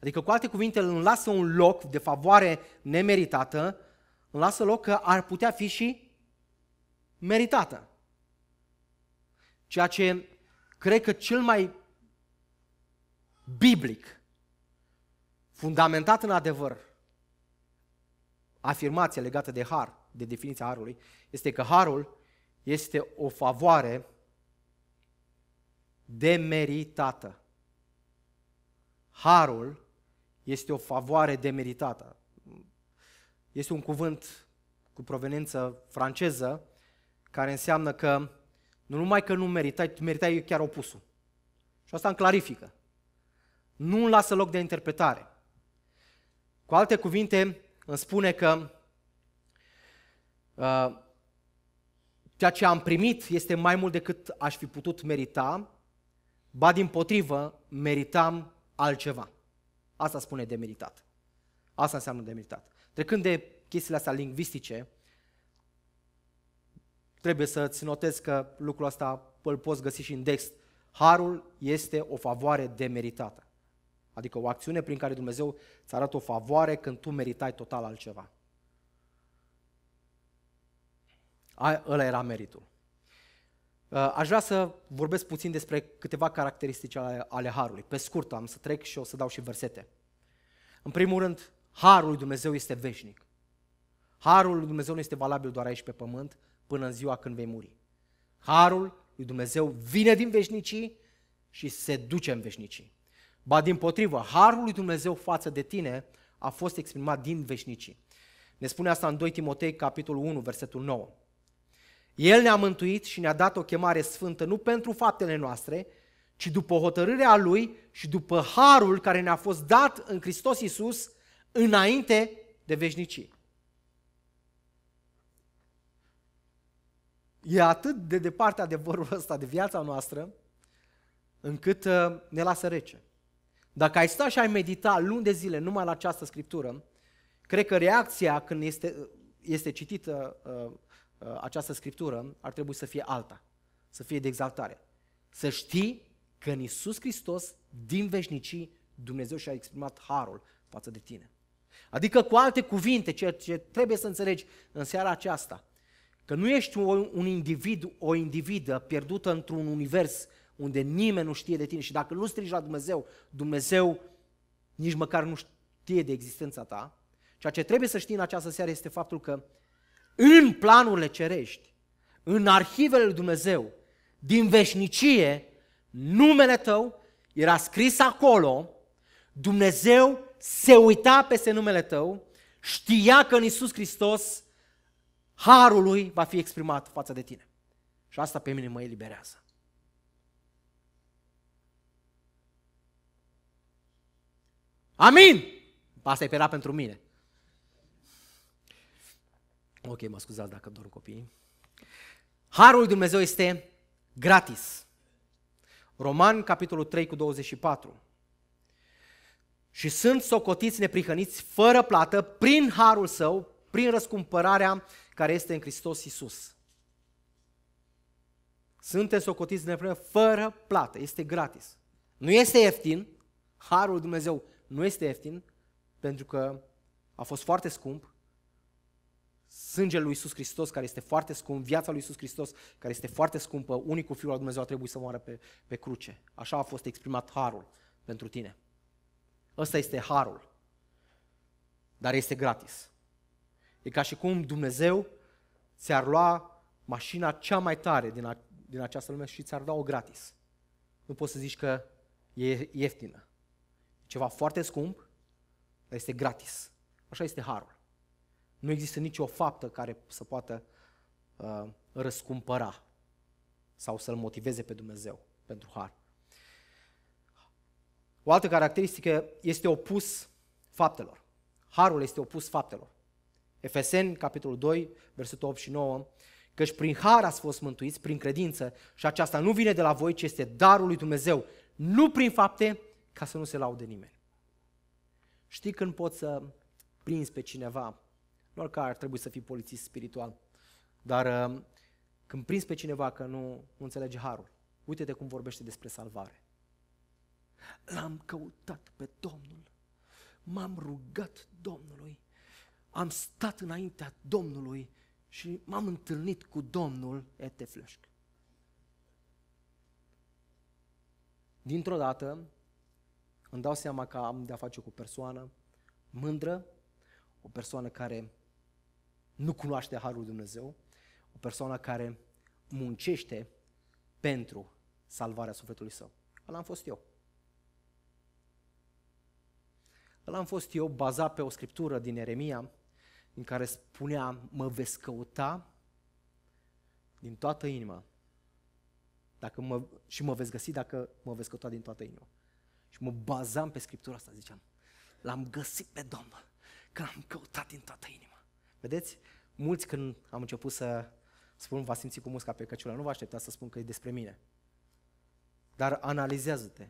Adică, cu alte cuvinte, îmi lasă un loc de favoare nemeritată, îmi lasă loc că ar putea fi și meritată. Ceea ce cred că cel mai biblic, fundamentat în adevăr, afirmația legată de har, de definiția harului, este că harul este o favoare demeritată. Harul este o favoare demeritată. Este un cuvânt cu proveniență franceză care înseamnă că nu numai că nu meritai, tu meritai chiar opusul. Și asta îmi clarifică. Nu îmi lasă loc de interpretare. Cu alte cuvinte, îmi spune că uh, ceea ce am primit este mai mult decât aș fi putut merita, ba din potrivă, meritam altceva. Asta spune de meritat. Asta înseamnă de meritat. Trecând de chestiile astea lingvistice, trebuie să-ți notezi că lucrul ăsta îl poți găsi și în text. Harul este o favoare demeritată. Adică o acțiune prin care Dumnezeu îți arată o favoare când tu meritai total altceva. A, ăla era meritul. Uh, aș vrea să vorbesc puțin despre câteva caracteristici ale, ale Harului. Pe scurt am să trec și o să dau și versete. În primul rând, Harul lui Dumnezeu este veșnic. Harul lui Dumnezeu nu este valabil doar aici pe pământ, până în ziua când vei muri. Harul lui Dumnezeu vine din veșnicii și se duce în veșnicii. Ba din potrivă, Harul lui Dumnezeu față de tine a fost exprimat din veșnicii. Ne spune asta în 2 Timotei, capitolul 1, versetul 9. El ne-a mântuit și ne-a dat o chemare sfântă nu pentru faptele noastre, ci după hotărârea Lui și după harul care ne-a fost dat în Hristos Iisus înainte de veșnicii. E atât de departe adevărul ăsta de viața noastră, încât uh, ne lasă rece. Dacă ai sta și ai medita luni de zile numai la această scriptură, cred că reacția când este, este citită uh, uh, această scriptură ar trebui să fie alta, să fie de exaltare. Să știi că în Isus Hristos, din veșnicii, Dumnezeu și-a exprimat harul față de tine. Adică, cu alte cuvinte, ceea ce trebuie să înțelegi în seara aceasta, că nu ești un individ, o individă pierdută într-un univers unde nimeni nu știe de tine și dacă nu strigi la Dumnezeu, Dumnezeu nici măcar nu știe de existența ta. Ceea ce trebuie să știi în această seară este faptul că în planurile cerești, în arhivele lui Dumnezeu, din veșnicie, numele tău era scris acolo, Dumnezeu se uita peste numele tău, știa că în Isus Hristos harul lui va fi exprimat față de tine. Și asta pe mine mă eliberează. Amin! Asta e era pentru mine. Ok, mă scuzați dacă dor copiii. Harul lui Dumnezeu este gratis. Roman, capitolul 3 cu 24. Și sunt socotiți neprihăniți fără plată prin harul său, prin răscumpărarea care este în Hristos Iisus. Suntem socotiți neprihăniți fără plată, este gratis. Nu este ieftin, harul Dumnezeu nu este ieftin, pentru că a fost foarte scump, sângele lui Iisus Hristos, care este foarte scump, viața lui Iisus Hristos, care este foarte scumpă, unicul Fiul al Dumnezeu a trebuit să moară pe, pe cruce. Așa a fost exprimat harul pentru tine. Ăsta este harul. Dar este gratis. E ca și cum Dumnezeu ți-ar lua mașina cea mai tare din, a, din această lume și ți-ar da o gratis. Nu poți să zici că e ieftină. Ceva foarte scump, dar este gratis. Așa este harul. Nu există nicio faptă care să poată uh, răscumpăra sau să-L motiveze pe Dumnezeu pentru har. O altă caracteristică este opus faptelor. Harul este opus faptelor. Efeseni, capitolul 2, versetul 8 și 9, căci prin har ați fost mântuiți, prin credință, și aceasta nu vine de la voi, ci este darul lui Dumnezeu, nu prin fapte, ca să nu se laude nimeni. Știi când poți să prinzi pe cineva, nu că ar trebui să fii polițist spiritual, dar uh, când prinzi pe cineva că nu, nu înțelege harul, uite-te cum vorbește despre salvare. L-am căutat pe Domnul, m-am rugat Domnului, am stat înaintea Domnului și m-am întâlnit cu Domnul etefleșc. Dintr-o dată îmi dau seama că am de-a face cu o persoană mândră, o persoană care nu cunoaște Harul Dumnezeu, o persoană care muncește pentru salvarea sufletului său. Ăla am fost eu. Ăla am fost eu bazat pe o scriptură din Eremia, în care spunea, mă veți căuta din toată inima dacă mă, și mă veți găsi dacă mă veți căuta din toată inima. Și mă bazam pe scriptura asta, ziceam, l-am găsit pe Domnul, că l-am căutat din toată inima. Vedeți? Mulți când am început să spun, va simți cu musca pe căciulă, nu vă aștepta să spun că e despre mine. Dar analizează-te.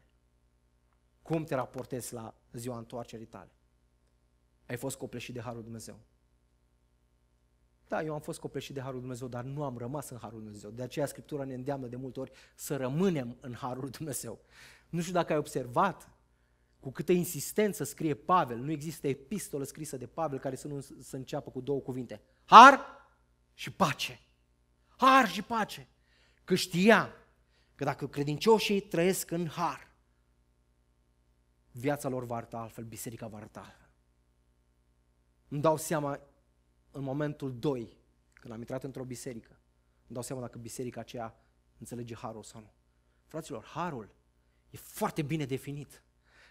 Cum te raportezi la ziua întoarcerii tale? Ai fost copleșit de Harul Dumnezeu. Da, eu am fost copleșit de Harul Dumnezeu, dar nu am rămas în Harul Dumnezeu. De aceea Scriptura ne îndeamnă de multe ori să rămânem în Harul Dumnezeu. Nu știu dacă ai observat cu câtă insistență scrie Pavel. Nu există epistolă scrisă de Pavel care să nu să înceapă cu două cuvinte. Har și pace. Har și pace. Că știa că dacă credincioșii trăiesc în har, viața lor va arăta altfel, biserica va arăta altfel. Îmi dau seama în momentul 2, când am intrat într-o biserică, îmi dau seama dacă biserica aceea înțelege harul sau nu. Fraților, harul e foarte bine definit.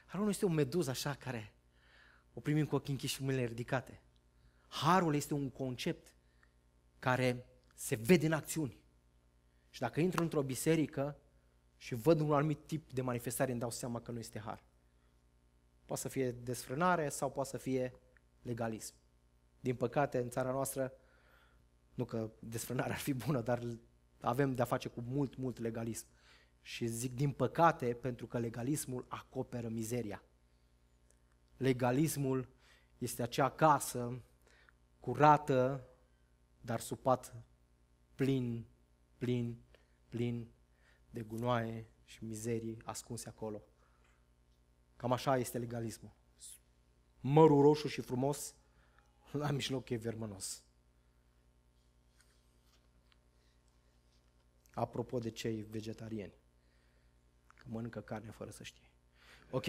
Harul nu este un meduz așa care o primim cu ochii închiși și mâinile ridicate. Harul este un concept care se vede în acțiuni. Și dacă intru într-o biserică și văd un anumit tip de manifestare, îmi dau seama că nu este har. Poate să fie desfrânare sau poate să fie legalism. Din păcate, în țara noastră, nu că desfrânarea ar fi bună, dar avem de-a face cu mult, mult legalism. Și zic din păcate pentru că legalismul acoperă mizeria. Legalismul este acea casă curată, dar supat plin, plin, plin de gunoaie și mizerii ascunse acolo. Cam așa este legalismul. Mărul roșu și frumos, la mijloc e vermănos. Apropo de cei vegetariani, că mănâncă carne fără să știe. Ok.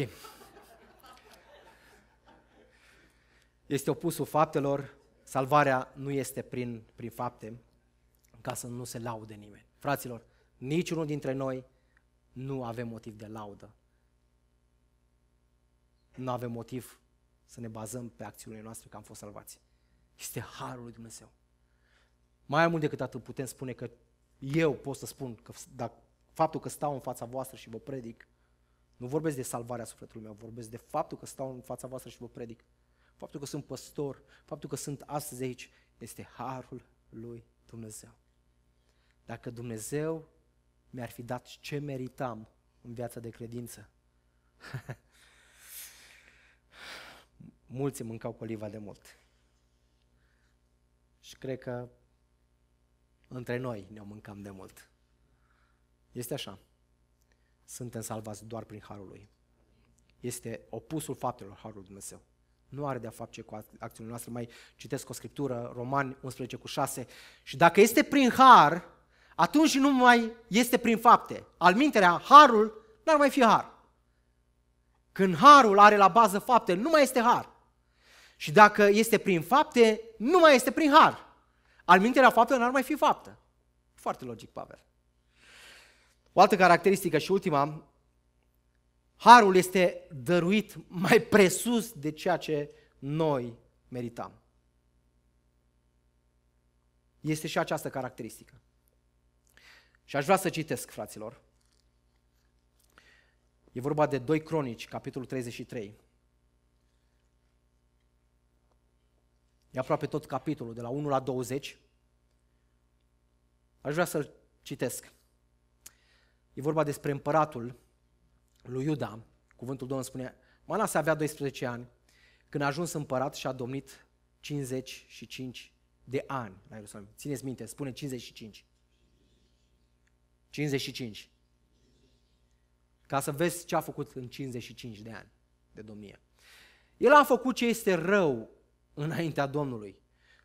Este opusul faptelor, salvarea nu este prin, prin fapte, ca să nu se laude nimeni. Fraților, niciunul dintre noi nu avem motiv de laudă. Nu avem motiv să ne bazăm pe acțiunile noastre că am fost salvați. Este harul lui Dumnezeu. Mai mult decât atât putem spune că eu pot să spun că dacă, faptul că stau în fața voastră și vă predic, nu vorbesc de salvarea sufletului meu, vorbesc de faptul că stau în fața voastră și vă predic. Faptul că sunt păstor, faptul că sunt astăzi aici, este harul lui Dumnezeu. Dacă Dumnezeu mi-ar fi dat ce meritam în viața de credință, mulți mâncau coliva de mult. Și cred că între noi ne-o mâncam de mult. Este așa. Suntem salvați doar prin Harul Lui. Este opusul faptelor Harul Dumnezeu. Nu are de-a face cu acțiunile noastre. Mai citesc o scriptură, Romani 11 cu 6. Și dacă este prin har, atunci nu mai este prin fapte. Al minterea, harul n-ar mai fi har. Când harul are la bază fapte, nu mai este har. Și dacă este prin fapte, nu mai este prin har. Al minterea fapte n-ar mai fi faptă. Foarte logic, Pavel. O altă caracteristică și ultima, harul este dăruit mai presus de ceea ce noi meritam. Este și această caracteristică. Și aș vrea să citesc, fraților. E vorba de 2 Cronici, capitolul 33. E aproape tot capitolul, de la 1 la 20. Aș vrea să-l citesc. E vorba despre împăratul lui Iuda. Cuvântul Domnului spune, Manase avea 12 ani când a ajuns împărat și a domnit 55 de ani la Ierusalim. Țineți minte, spune 55. 55. Ca să vezi ce a făcut în 55 de ani de domnie. El a făcut ce este rău înaintea Domnului,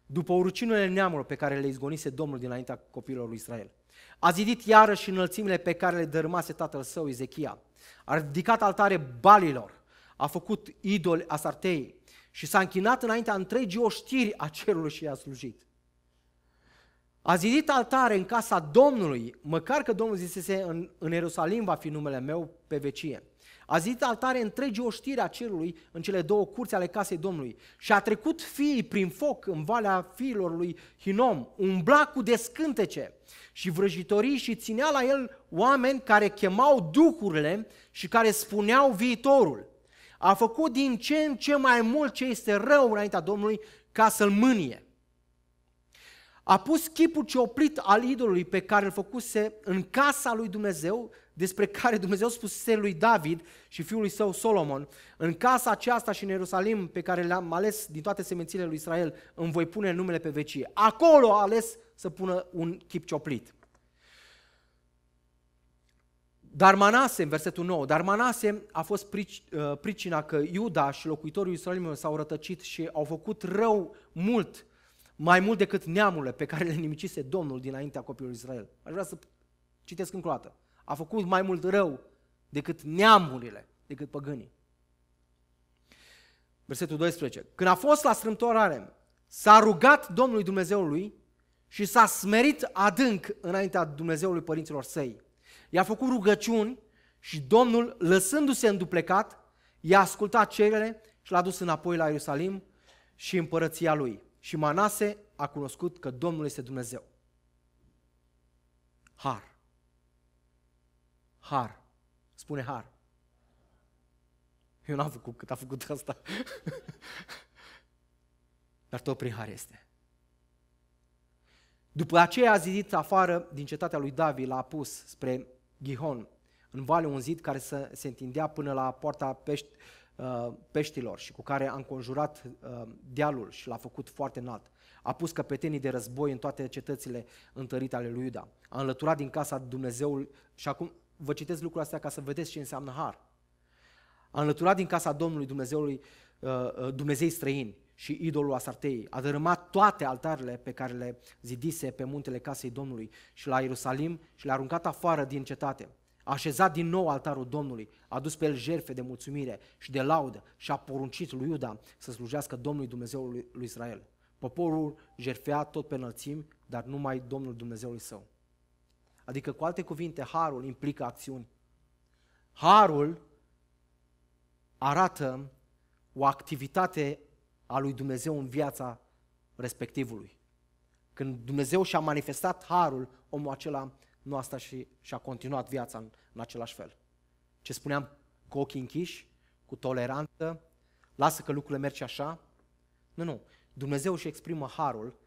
după urciunile neamurilor pe care le izgonise Domnul dinaintea copiilor lui Israel. A zidit iarăși înălțimile pe care le dărâmase tatăl său, Ezechia. A ridicat altare balilor, a făcut idoli asartei și s-a închinat înaintea întregii oștiri a cerului și i-a slujit. A zidit altare în casa Domnului, măcar că Domnul zisese în, în Ierusalim va fi numele meu pe vecie. A zidit altare întregi oștire a cerului în cele două curți ale casei Domnului și a trecut fiii prin foc în valea fiilor lui Hinom, umbla cu descântece și vrăjitorii și ținea la el oameni care chemau duhurile și care spuneau viitorul. A făcut din ce în ce mai mult ce este rău înaintea Domnului ca să-l mânie. A pus chipul cioplit al idolului pe care îl făcuse în casa lui Dumnezeu, despre care Dumnezeu spusese lui David și fiului său Solomon, în casa aceasta și în Ierusalim pe care le-am ales din toate semențile lui Israel, îmi voi pune numele pe vecie. Acolo a ales să pună un chip cioplit. Dar Manase, în versetul 9, dar Manase a fost uh, pricina că Iuda și locuitorii Ierusalimului s-au rătăcit și au făcut rău mult, mai mult decât neamurile pe care le nimicise Domnul dinaintea copilului Israel. Aș vrea să citesc încă o dată. A făcut mai mult rău decât neamurile, decât păgânii. Versetul 12. Când a fost la strâmtorare, s-a rugat Domnului Dumnezeului și s-a smerit adânc înaintea Dumnezeului părinților săi. I-a făcut rugăciuni și Domnul, lăsându-se înduplecat, i-a ascultat cerele și l-a dus înapoi la Ierusalim și împărăția lui. Și Manase a cunoscut că Domnul este Dumnezeu. Har. Har. Spune har. Eu n-am făcut cât a făcut asta. Dar tot prin har este. După aceea a zidit afară din cetatea lui David, l-a pus spre Gihon, în vale un zid care se, se întindea până la poarta pești, uh, peștilor și cu care a înconjurat uh, dealul și l-a făcut foarte înalt. A pus căpetenii de război în toate cetățile întărite ale lui Iuda. A înlăturat din casa Dumnezeului și acum vă citesc lucrul astea ca să vedeți ce înseamnă har. A înlăturat din casa Domnului Dumnezeului uh, uh, Dumnezei străini și idolul Asartei. A dărâmat toate altarele pe care le zidise pe muntele casei Domnului și la Ierusalim și le-a aruncat afară din cetate. A așezat din nou altarul Domnului, a dus pe el jerfe de mulțumire și de laudă și a poruncit lui Iuda să slujească Domnului Dumnezeului lui Israel. Poporul jerfea tot pe înălțimi, dar numai Domnul Dumnezeului său. Adică, cu alte cuvinte, harul implică acțiuni. Harul arată o activitate a lui Dumnezeu în viața respectivului. Când Dumnezeu și-a manifestat harul, omul acela nu a stat și și-a continuat viața în, în același fel. Ce spuneam, cu ochii închiși, cu toleranță, lasă că lucrurile merg așa. Nu, nu. Dumnezeu își exprimă harul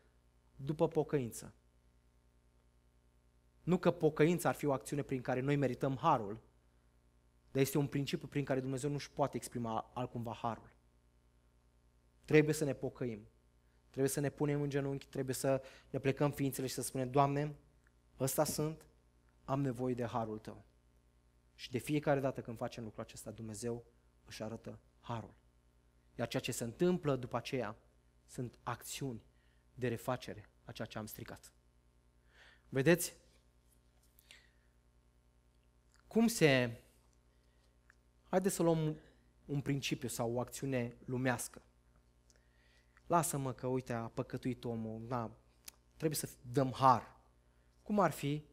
după pocăință. Nu că pocăința ar fi o acțiune prin care noi merităm harul, dar este un principiu prin care Dumnezeu nu își poate exprima altcumva harul. Trebuie să ne pocăim. Trebuie să ne punem în genunchi, trebuie să ne plecăm ființele și să spunem, Doamne, ăsta sunt, am nevoie de harul Tău. Și de fiecare dată când facem lucrul acesta, Dumnezeu își arătă harul. Iar ceea ce se întâmplă după aceea sunt acțiuni de refacere a ceea ce am stricat. Vedeți? Cum se... Haideți să luăm un principiu sau o acțiune lumească. Lasă-mă că, uite, a păcătuit omul, na, trebuie să dăm har. Cum ar fi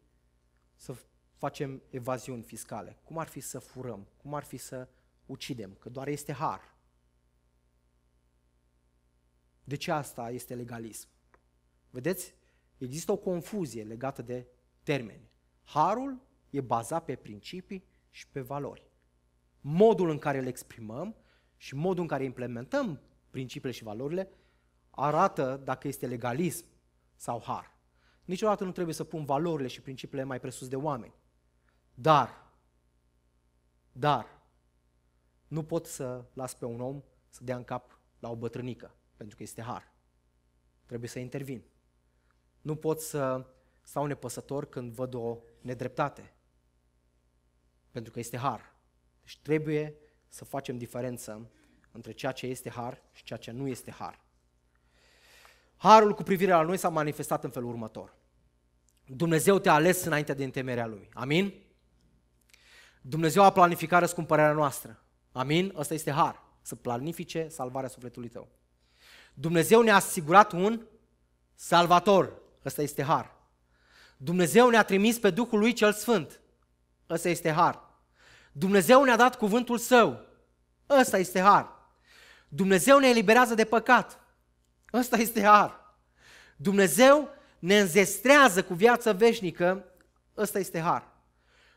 să facem evaziuni fiscale? Cum ar fi să furăm? Cum ar fi să ucidem? Că doar este har. De ce asta este legalism? Vedeți? Există o confuzie legată de termeni. Harul e bazat pe principii și pe valori. Modul în care le exprimăm și modul în care implementăm principiile și valorile arată dacă este legalism sau har. Niciodată nu trebuie să pun valorile și principiile mai presus de oameni. Dar, dar, nu pot să las pe un om să dea în cap la o bătrânică, pentru că este har. Trebuie să intervin. Nu pot să stau nepăsător când văd o nedreptate, pentru că este har. Deci trebuie să facem diferență între ceea ce este har și ceea ce nu este har. Harul cu privire la noi s-a manifestat în felul următor. Dumnezeu te-a ales înainte de întemerea lui. Amin? Dumnezeu a planificat răscumpărarea noastră. Amin? Ăsta este har. Să planifice salvarea sufletului tău. Dumnezeu ne-a asigurat un salvator. Ăsta este har. Dumnezeu ne-a trimis pe Duhul lui cel Sfânt. Ăsta este har. Dumnezeu ne-a dat cuvântul său. Ăsta este har. Dumnezeu ne eliberează de păcat. Ăsta este har. Dumnezeu ne înzestrează cu viață veșnică. Ăsta este har.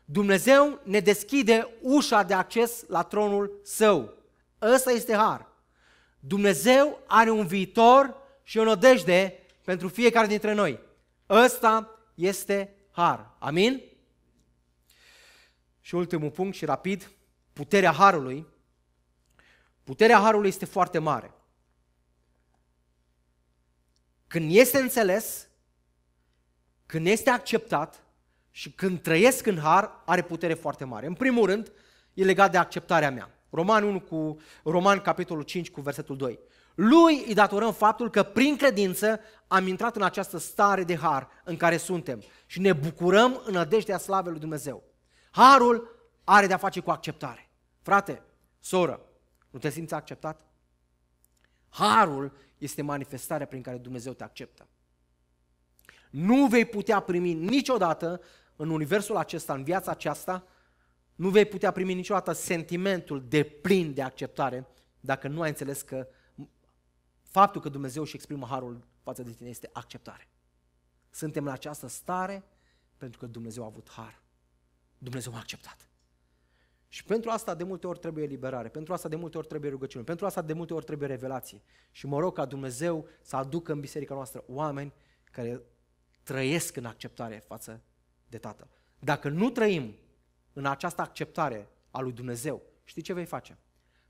Dumnezeu ne deschide ușa de acces la tronul său. Ăsta este har. Dumnezeu are un viitor și o nădejde pentru fiecare dintre noi. Ăsta este har. Amin? Și ultimul punct și rapid, puterea harului. Puterea harului este foarte mare. Când este înțeles, când este acceptat și când trăiesc în har, are putere foarte mare. În primul rând, e legat de acceptarea mea. Roman 1 cu Roman capitolul 5 cu versetul 2. Lui îi datorăm faptul că prin credință am intrat în această stare de har în care suntem și ne bucurăm în nădejdea slavei lui Dumnezeu. Harul are de-a face cu acceptare. Frate, soră, nu te simți acceptat? Harul este manifestarea prin care Dumnezeu te acceptă. Nu vei putea primi niciodată în universul acesta, în viața aceasta, nu vei putea primi niciodată sentimentul de plin de acceptare dacă nu ai înțeles că faptul că Dumnezeu își exprimă harul față de tine este acceptare. Suntem în această stare pentru că Dumnezeu a avut har. Dumnezeu a acceptat. Și pentru asta de multe ori trebuie eliberare, pentru asta de multe ori trebuie rugăciune, pentru asta de multe ori trebuie revelație. Și mă rog ca Dumnezeu să aducă în biserica noastră oameni care trăiesc în acceptare față de Tatăl. Dacă nu trăim în această acceptare a lui Dumnezeu, știi ce vei face?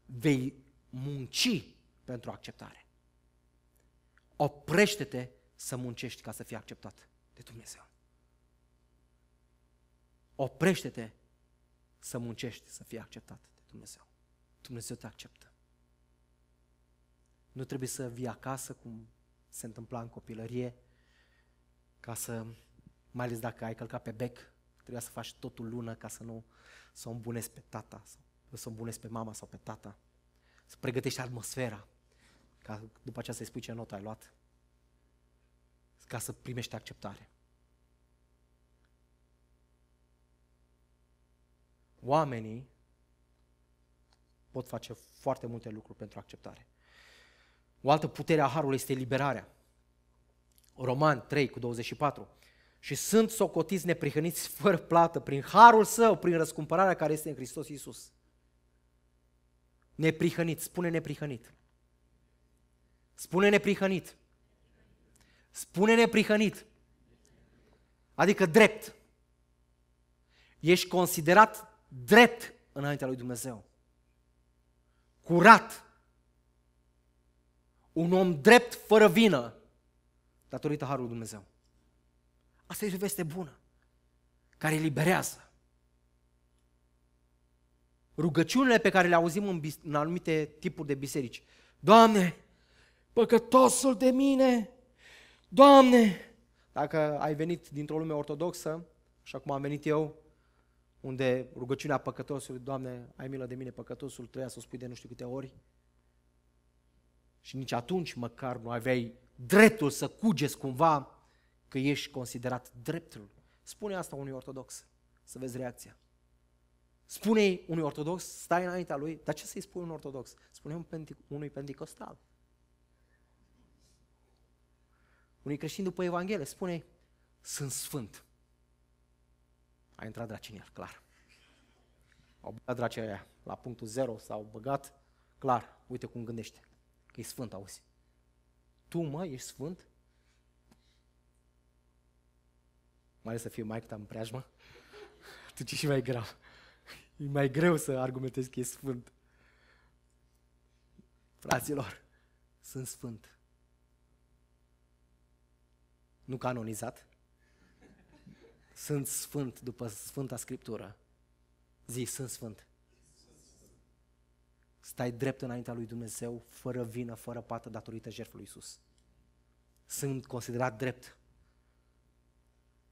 Vei munci pentru acceptare. Oprește-te să muncești ca să fii acceptat de Dumnezeu. Oprește-te să muncești să fii acceptat de Dumnezeu. Dumnezeu te acceptă. Nu trebuie să vii acasă cum se întâmpla în copilărie, ca să, mai ales dacă ai călcat pe bec, trebuia să faci totul lună ca să nu să o îmbunezi pe tata, sau să o îmbunezi pe mama sau pe tata, să pregătești atmosfera, ca după aceea să-i spui ce notă ai luat, ca să primești acceptare. Oamenii pot face foarte multe lucruri pentru acceptare. O altă putere a Harului este liberarea. Roman 3 cu 24. Și sunt socotiți neprihăniți fără plată prin harul său, prin răscumpărarea care este în Hristos Iisus. Neprihănit, spune neprihănit. Spune neprihănit. Spune neprihănit. Adică drept. Ești considerat drept înaintea lui Dumnezeu. Curat. Un om drept fără vină datorită Harului Dumnezeu. Asta e o veste bună, care eliberează. Rugăciunile pe care le auzim în, bis- în anumite tipuri de biserici, Doamne, păcătosul de mine, Doamne! Dacă ai venit dintr-o lume ortodoxă, așa cum am venit eu, unde rugăciunea păcătosului, Doamne, ai milă de mine, păcătosul, trebuia să o spui de nu știu câte ori, și nici atunci măcar nu aveai dreptul să cugeți cumva că ești considerat dreptul. Spune asta unui ortodox, să vezi reacția. spune unui ortodox, stai înaintea lui, dar ce să-i spui un ortodox? Spune un pentic- unui pentecostal. Unui creștin după Evanghelie, spune, sunt sfânt. A intrat dracii în el, clar. Au băgat dracii aia la punctul zero, s-au băgat, clar, uite cum gândește, că e sfânt, auzi. Tu, mă, ești sfânt? Mai ales să fie mai în preajmă. Atunci e și mai grav. E mai greu să argumentezi că e sfânt. Fraților, sunt sfânt. Nu canonizat. Sunt sfânt după Sfânta Scriptură. Zi, sunt sfânt. Stai drept înaintea lui Dumnezeu, fără vină, fără pată, datorită jertfului Iisus. Sunt considerat drept.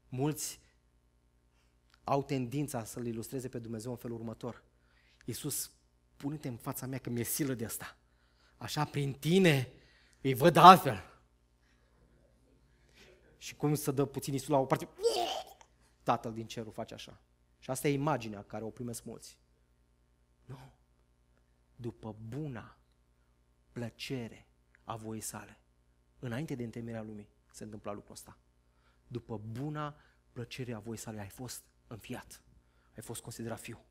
Mulți au tendința să-L ilustreze pe Dumnezeu în felul următor. Iisus, pune-te în fața mea că mi-e silă de asta. Așa, prin tine, îi văd altfel. Și cum să dă puțin Iisus la o parte, Tatăl din cerul face așa. Și asta e imaginea care o primesc mulți. Nu. După buna plăcere a voii sale, înainte de întemeierea lumii, se întâmpla lucrul ăsta. După buna plăcere a voii sale, ai fost înfiat. Ai fost considerat fiu.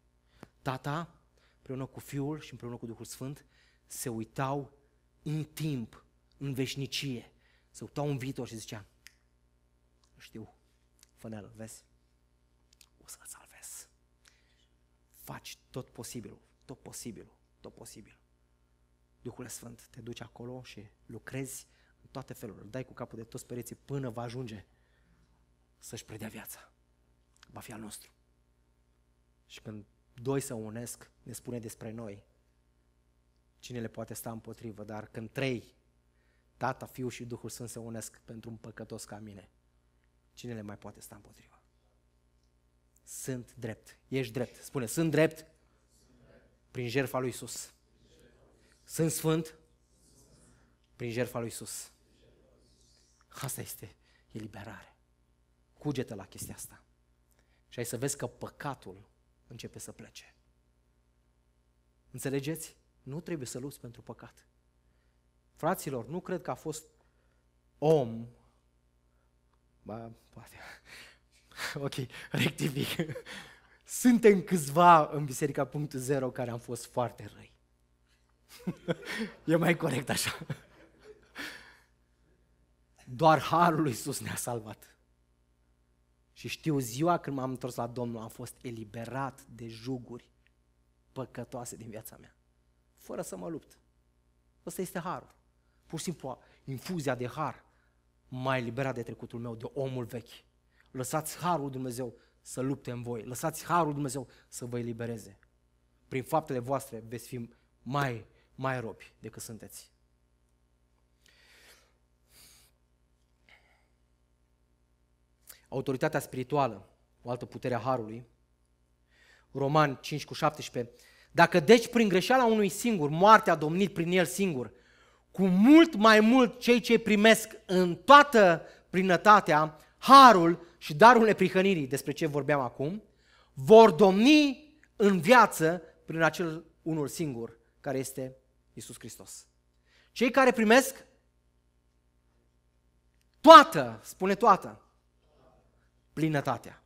Tata, împreună cu Fiul și împreună cu Duhul Sfânt, se uitau în timp, în veșnicie. Se uitau în viitor și zicea, știu, făneală, vezi? O să-l salvez. Faci tot posibilul, tot posibilul, tot posibil. Duhul Sfânt te duce acolo și lucrezi în toate felurile. Îl dai cu capul de toți pereții până va ajunge să-și predea viața. Va fi al nostru. Și când doi se unesc, ne spune despre noi. Cine le poate sta împotrivă, dar când trei, Tata, Fiul și Duhul Sfânt se unesc pentru un păcătos ca mine, cine le mai poate sta împotrivă? Sunt drept. Ești drept. Spune, sunt drept prin jertfa lui Isus. Sunt sfânt prin jertfa lui Isus. Asta este eliberare. Cugete la chestia asta. Și ai să vezi că păcatul începe să plece. Înțelegeți? Nu trebuie să lupți pentru păcat. Fraților, nu cred că a fost om, ba, poate, ok, rectific, suntem câțiva în Biserica Punctul Zero care am fost foarte răi. e mai corect așa. Doar Harul lui Iisus ne-a salvat. Și știu, ziua când m-am întors la Domnul, am fost eliberat de juguri păcătoase din viața mea. Fără să mă lupt. Ăsta este harul. Pur și simplu, infuzia de har m-a eliberat de trecutul meu, de omul vechi. Lăsați harul Dumnezeu să lupte în voi. Lăsați harul Dumnezeu să vă elibereze. Prin faptele voastre veți fi mai, mai robi decât sunteți. Autoritatea spirituală, o altă putere a Harului, Roman 5 cu 17, dacă deci prin greșeala unui singur, moartea a domnit prin el singur, cu mult mai mult cei ce primesc în toată plinătatea harul și darul neprihănirii, despre ce vorbeam acum, vor domni în viață prin acel unul singur, care este Isus Hristos. Cei care primesc toată, spune toată, plinătatea.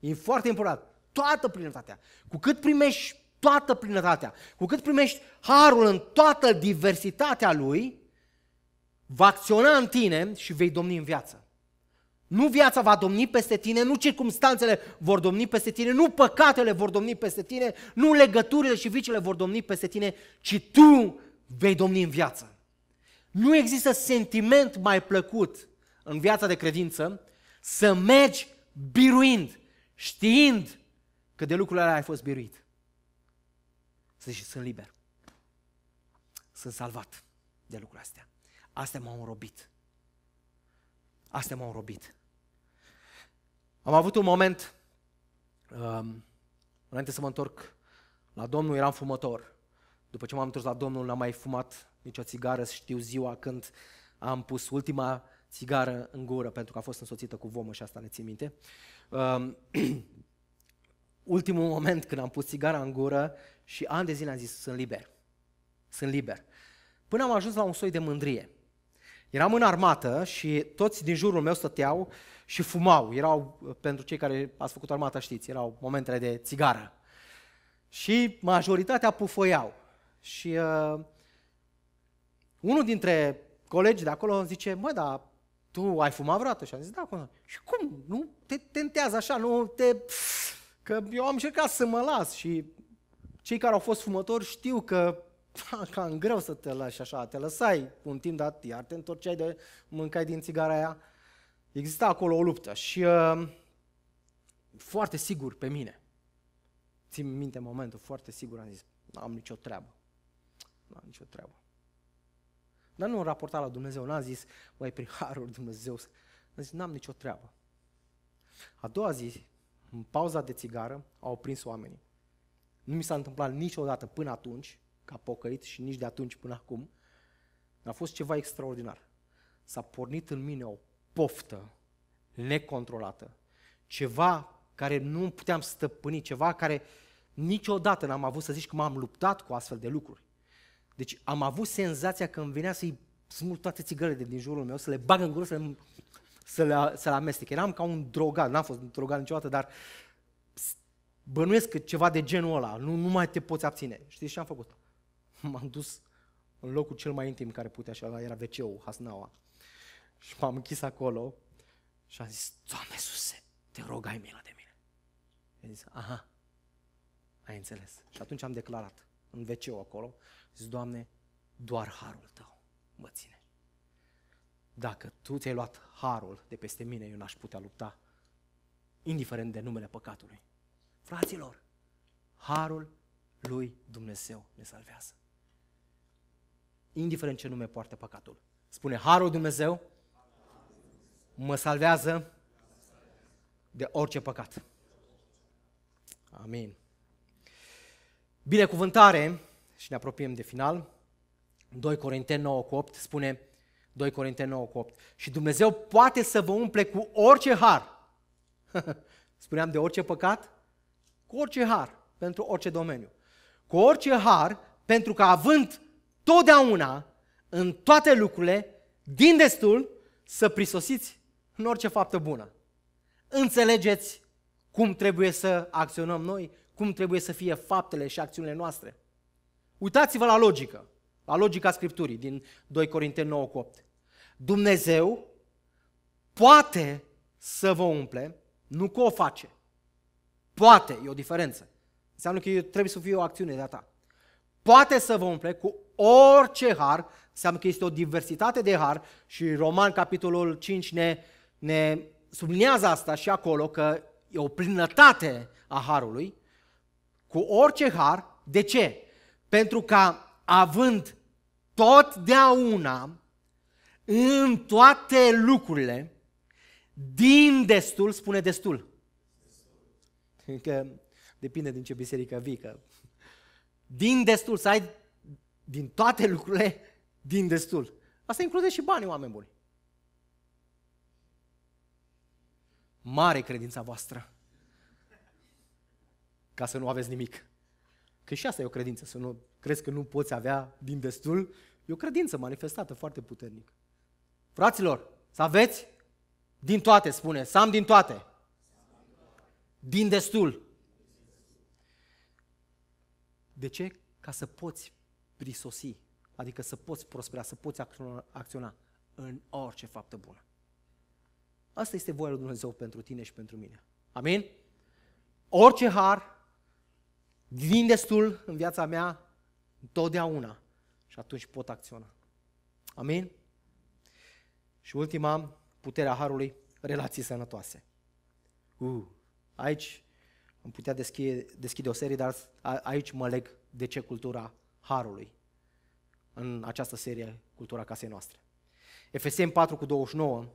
E foarte important. Toată plinătatea. Cu cât primești toată plinătatea, cu cât primești harul în toată diversitatea lui, va acționa în tine și vei domni în viață. Nu viața va domni peste tine, nu circumstanțele vor domni peste tine, nu păcatele vor domni peste tine, nu legăturile și vicile vor domni peste tine, ci tu vei domni în viață. Nu există sentiment mai plăcut în viața de credință să mergi biruind, știind că de lucrurile alea ai fost biruit. Să zici, sunt liber. Sunt salvat. de lucrurile astea. Astea m-au înrobit. Astea m-au înrobit. Am avut un moment, um, înainte să mă întorc la Domnul, eram fumător. După ce m-am întors la Domnul, n-am mai fumat nicio țigară, știu ziua când am pus ultima țigară în gură, pentru că a fost însoțită cu vomă și asta ne țin minte. Um, ultimul moment când am pus țigara în gură și ani de zile am zis, sunt liber. Sunt liber. Până am ajuns la un soi de mândrie. Eram în armată și toți din jurul meu stăteau și fumau. Erau, pentru cei care ați făcut armata știți, erau momentele de țigară. Și majoritatea pufoiau. Și uh, unul dintre colegii de acolo zice, mă, dar tu ai fumat vreodată? Și am zis, da, cum? Și cum? Nu te tentează așa, nu te... Că eu am încercat să mă las și cei care au fost fumători știu că cam greu să te lași așa, te lăsai un timp, dar iar te întorceai de mâncai din țigara aia. Exista acolo o luptă și uh, foarte sigur pe mine. Țin minte momentul, foarte sigur am zis, nu am nicio treabă. Nu am nicio treabă. Dar nu raportat la Dumnezeu, n-am zis, mai prin harul Dumnezeu, am zis, n-am nicio treabă. A doua zi, în pauza de țigară, au prins oamenii. Nu mi s-a întâmplat niciodată până atunci, ca pocăit și nici de atunci până acum, a fost ceva extraordinar. S-a pornit în mine o poftă necontrolată, ceva care nu puteam stăpâni, ceva care niciodată n-am avut să zici că m-am luptat cu astfel de lucruri. Deci am avut senzația că îmi venea să-i smult toate țigările din jurul meu, să le bag în gură, să le, să le, să le amestec. Eram ca un drogat, n-am fost drogat niciodată, dar bănuiesc că ceva de genul ăla, nu, nu mai te poți abține. Știți ce am făcut? M-am dus în locul cel mai intim care putea, și era wc hasnaua. Și m-am închis acolo și am zis, Doamne Iisuse, te rog, ai milă de mine. I-a zis, aha, ai înțeles. Și atunci am declarat în wc acolo, zis, Doamne, doar harul tău mă ține. Dacă tu ți-ai luat harul de peste mine, eu n-aș putea lupta, indiferent de numele păcatului. Fraților, harul lui Dumnezeu ne salvează. Indiferent ce nume poartă păcatul. Spune, harul Dumnezeu mă salvează de orice păcat. Amin. Binecuvântare, și ne apropiem de final, 2 Corinteni 9 cu 8 spune, 2 Corinteni 9 cu 8, și Dumnezeu poate să vă umple cu orice har. Spuneam de orice păcat? Cu orice har, pentru orice domeniu. Cu orice har, pentru că având totdeauna, în toate lucrurile, din destul, să prisosiți în orice faptă bună. Înțelegeți cum trebuie să acționăm noi, cum trebuie să fie faptele și acțiunile noastre. Uitați-vă la logică, la logica Scripturii din 2 Corinteni 9 cu 8. Dumnezeu poate să vă umple, nu că o face. Poate, e o diferență. Înseamnă că trebuie să fie o acțiune de-a ta. Poate să vă umple cu orice har, înseamnă că este o diversitate de har și Roman capitolul 5 ne, ne sublinează asta și acolo că e o plinătate a harului, cu orice har. De ce? Pentru ca având totdeauna în toate lucrurile, din destul, spune destul. Că depinde din ce biserică vii, că din destul, să ai din toate lucrurile, din destul. Asta include și banii, oameni buni. Mare credința voastră. Ca să nu aveți nimic. Că și asta e o credință, să nu crezi că nu poți avea din destul. E o credință manifestată foarte puternic. Fraților, să aveți din toate, spune, să am din toate. Din destul. De ce? Ca să poți prisosi, adică să poți prospera, să poți acționa în orice faptă bună. Asta este voia lui Dumnezeu pentru tine și pentru mine. Amin? Orice har, din destul în viața mea, întotdeauna. Și atunci pot acționa. Amin? Și ultima, puterea Harului, relații sănătoase. Uh, aici am putea deschide, deschide o serie, dar aici mă leg de ce cultura Harului. în această serie Cultura Casei Noastre. Efeseni 4 cu 29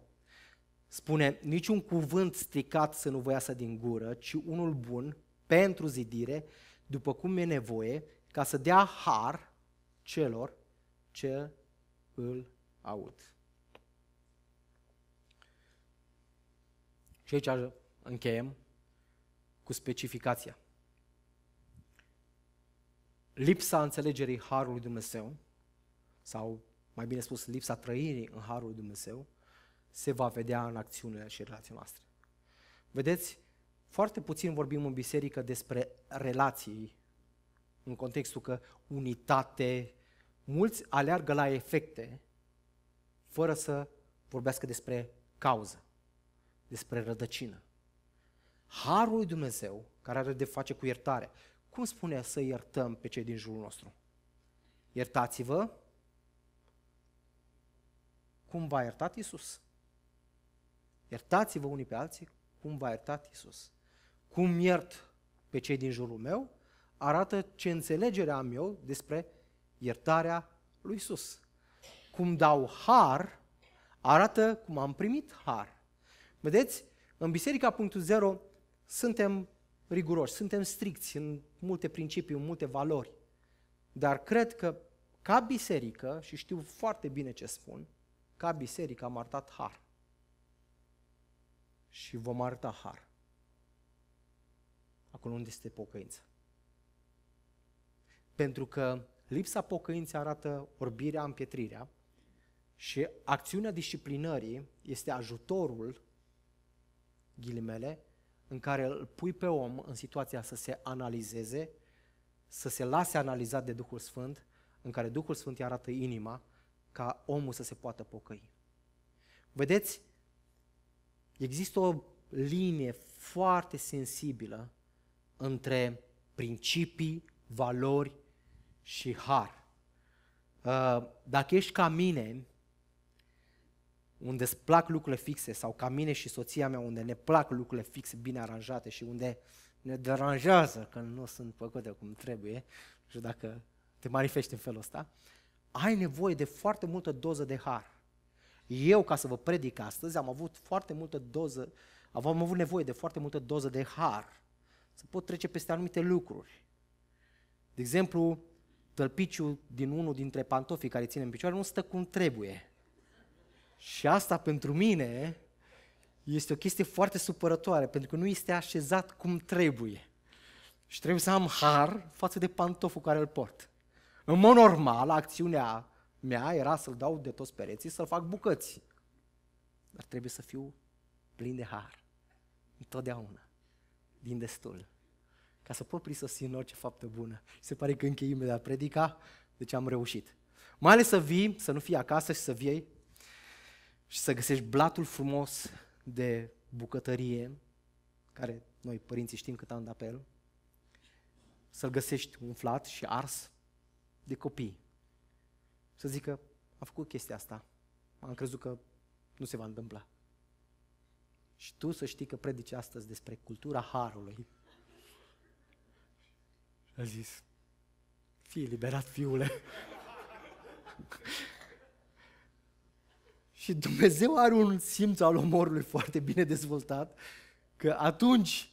spune, niciun cuvânt stricat să nu vă iasă din gură, ci unul bun pentru zidire, după cum e nevoie, ca să dea har celor ce îl aud. Și aici încheiem cu specificația. Lipsa înțelegerii Harului Dumnezeu, sau mai bine spus, lipsa trăirii în Harul Dumnezeu, se va vedea în acțiunile și relațiile noastre. Vedeți, foarte puțin vorbim în biserică despre relații, în contextul că unitate, mulți aleargă la efecte, fără să vorbească despre cauză, despre rădăcină. Harul lui Dumnezeu, care are de face cu iertare, cum spune să iertăm pe cei din jurul nostru? Iertați-vă cum v-a iertat Isus. Iertați-vă unii pe alții cum v-a iertat Isus. Cum iert pe cei din jurul meu, arată ce înțelegere am eu despre iertarea lui Isus. Cum dau har, arată cum am primit har. Vedeți, în Biserica punctul zero suntem riguroși, suntem stricți în multe principii, în multe valori. Dar cred că ca biserică, și știu foarte bine ce spun, ca biserică am arătat har. Și vom arăta har. Acolo unde este pocăință. Pentru că lipsa pocăinței arată orbirea, împietrirea și acțiunea disciplinării este ajutorul, ghilimele, în care îl pui pe om în situația să se analizeze, să se lase analizat de Duhul Sfânt, în care Duhul Sfânt îi arată inima ca omul să se poată pocăi. Vedeți, există o linie foarte sensibilă între principii, valori și har. Uh, dacă ești ca mine, unde îți plac lucrurile fixe, sau ca mine și soția mea, unde ne plac lucrurile fixe, bine aranjate și unde ne deranjează că nu sunt făcute cum trebuie, nu știu dacă te manifesti în felul ăsta, ai nevoie de foarte multă doză de har. Eu, ca să vă predic astăzi, am avut foarte multă doză, am avut nevoie de foarte multă doză de har, să pot trece peste anumite lucruri. De exemplu, tălpiciul din unul dintre pantofii care ține în picioare nu stă cum trebuie. Și asta pentru mine este o chestie foarte supărătoare, pentru că nu este așezat cum trebuie. Și trebuie să am har față de pantoful care îl port. În mod normal, acțiunea mea era să-l dau de toți pereții, să-l fac bucăți. Dar trebuie să fiu plin de har. Întotdeauna. Din destul. Ca să pot prisosi în orice faptă bună. Și se pare că închei imediat predica, deci am reușit. Mai ales să vii, să nu fii acasă și să vii și să găsești blatul frumos de bucătărie, care noi părinții știm cât am dat pe el, să-l găsești umflat și ars de copii. Să zică, am făcut chestia asta, am crezut că nu se va întâmpla. Și tu să știi că predici astăzi despre cultura Harului. A zis, fii liberat, fiule. Și Dumnezeu are un simț al omorului foarte bine dezvoltat, că atunci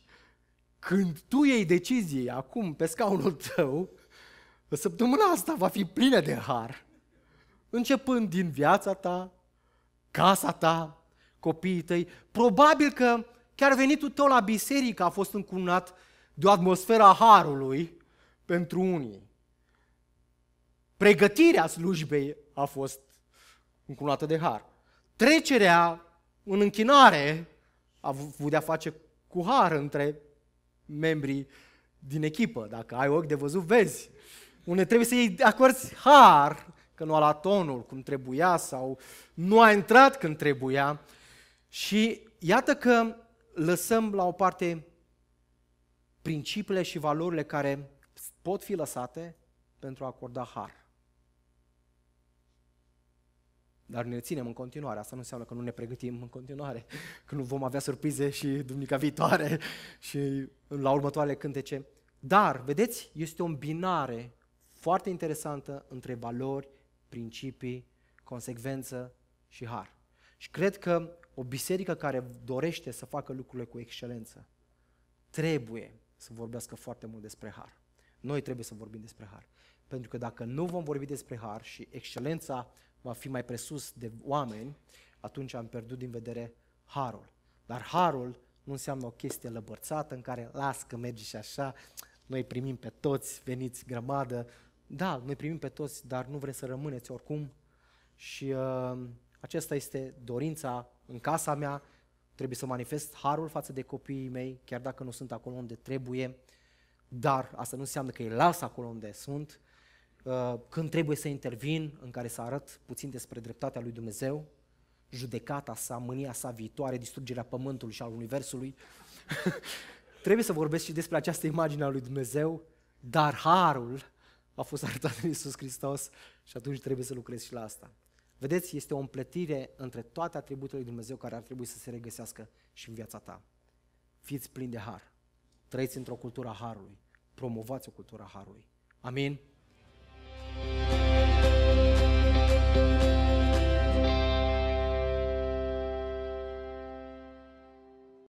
când tu iei decizie acum pe scaunul tău, săptămâna asta va fi plină de har, începând din viața ta, casa ta, copiii tăi. Probabil că chiar venitul tău la biserică a fost încunat de o atmosferă a harului pentru unii. Pregătirea slujbei a fost încunată de har. Trecerea în închinare a avut de-a face cu har între membrii din echipă. Dacă ai ochi de văzut, vezi. Unde trebuie să iei acorzi har, că nu a luat tonul cum trebuia sau nu a intrat când trebuia. Și iată că lăsăm la o parte principiile și valorile care pot fi lăsate pentru a acorda har. Dar ne ținem în continuare. Asta nu înseamnă că nu ne pregătim în continuare, că nu vom avea surprize și duminica viitoare și la următoarele cântece. Dar, vedeți, este o îmbinare foarte interesantă între valori principii, consecvență și har. Și cred că o biserică care dorește să facă lucrurile cu excelență trebuie să vorbească foarte mult despre har. Noi trebuie să vorbim despre har. Pentru că dacă nu vom vorbi despre har și excelența va fi mai presus de oameni, atunci am pierdut din vedere harul. Dar harul nu înseamnă o chestie lăbărțată în care las că merge și așa, noi primim pe toți, veniți grămadă. Da, noi primim pe toți, dar nu vreți să rămâneți oricum. Și uh, aceasta este dorința în casa mea, trebuie să manifest harul față de copiii mei, chiar dacă nu sunt acolo unde trebuie, dar asta nu înseamnă că îi las acolo unde sunt, uh, când trebuie să intervin, în care să arăt puțin despre dreptatea lui Dumnezeu, judecata sa, mânia sa viitoare, distrugerea pământului și al universului. trebuie să vorbesc și despre această imagine a lui Dumnezeu, dar harul a fost arătat în Iisus Hristos și atunci trebuie să lucrez și la asta. Vedeți, este o împletire între toate atributele lui Dumnezeu care ar trebui să se regăsească și în viața ta. Fiți plini de har. Trăiți într-o cultură a harului. Promovați o cultură a harului. Amin?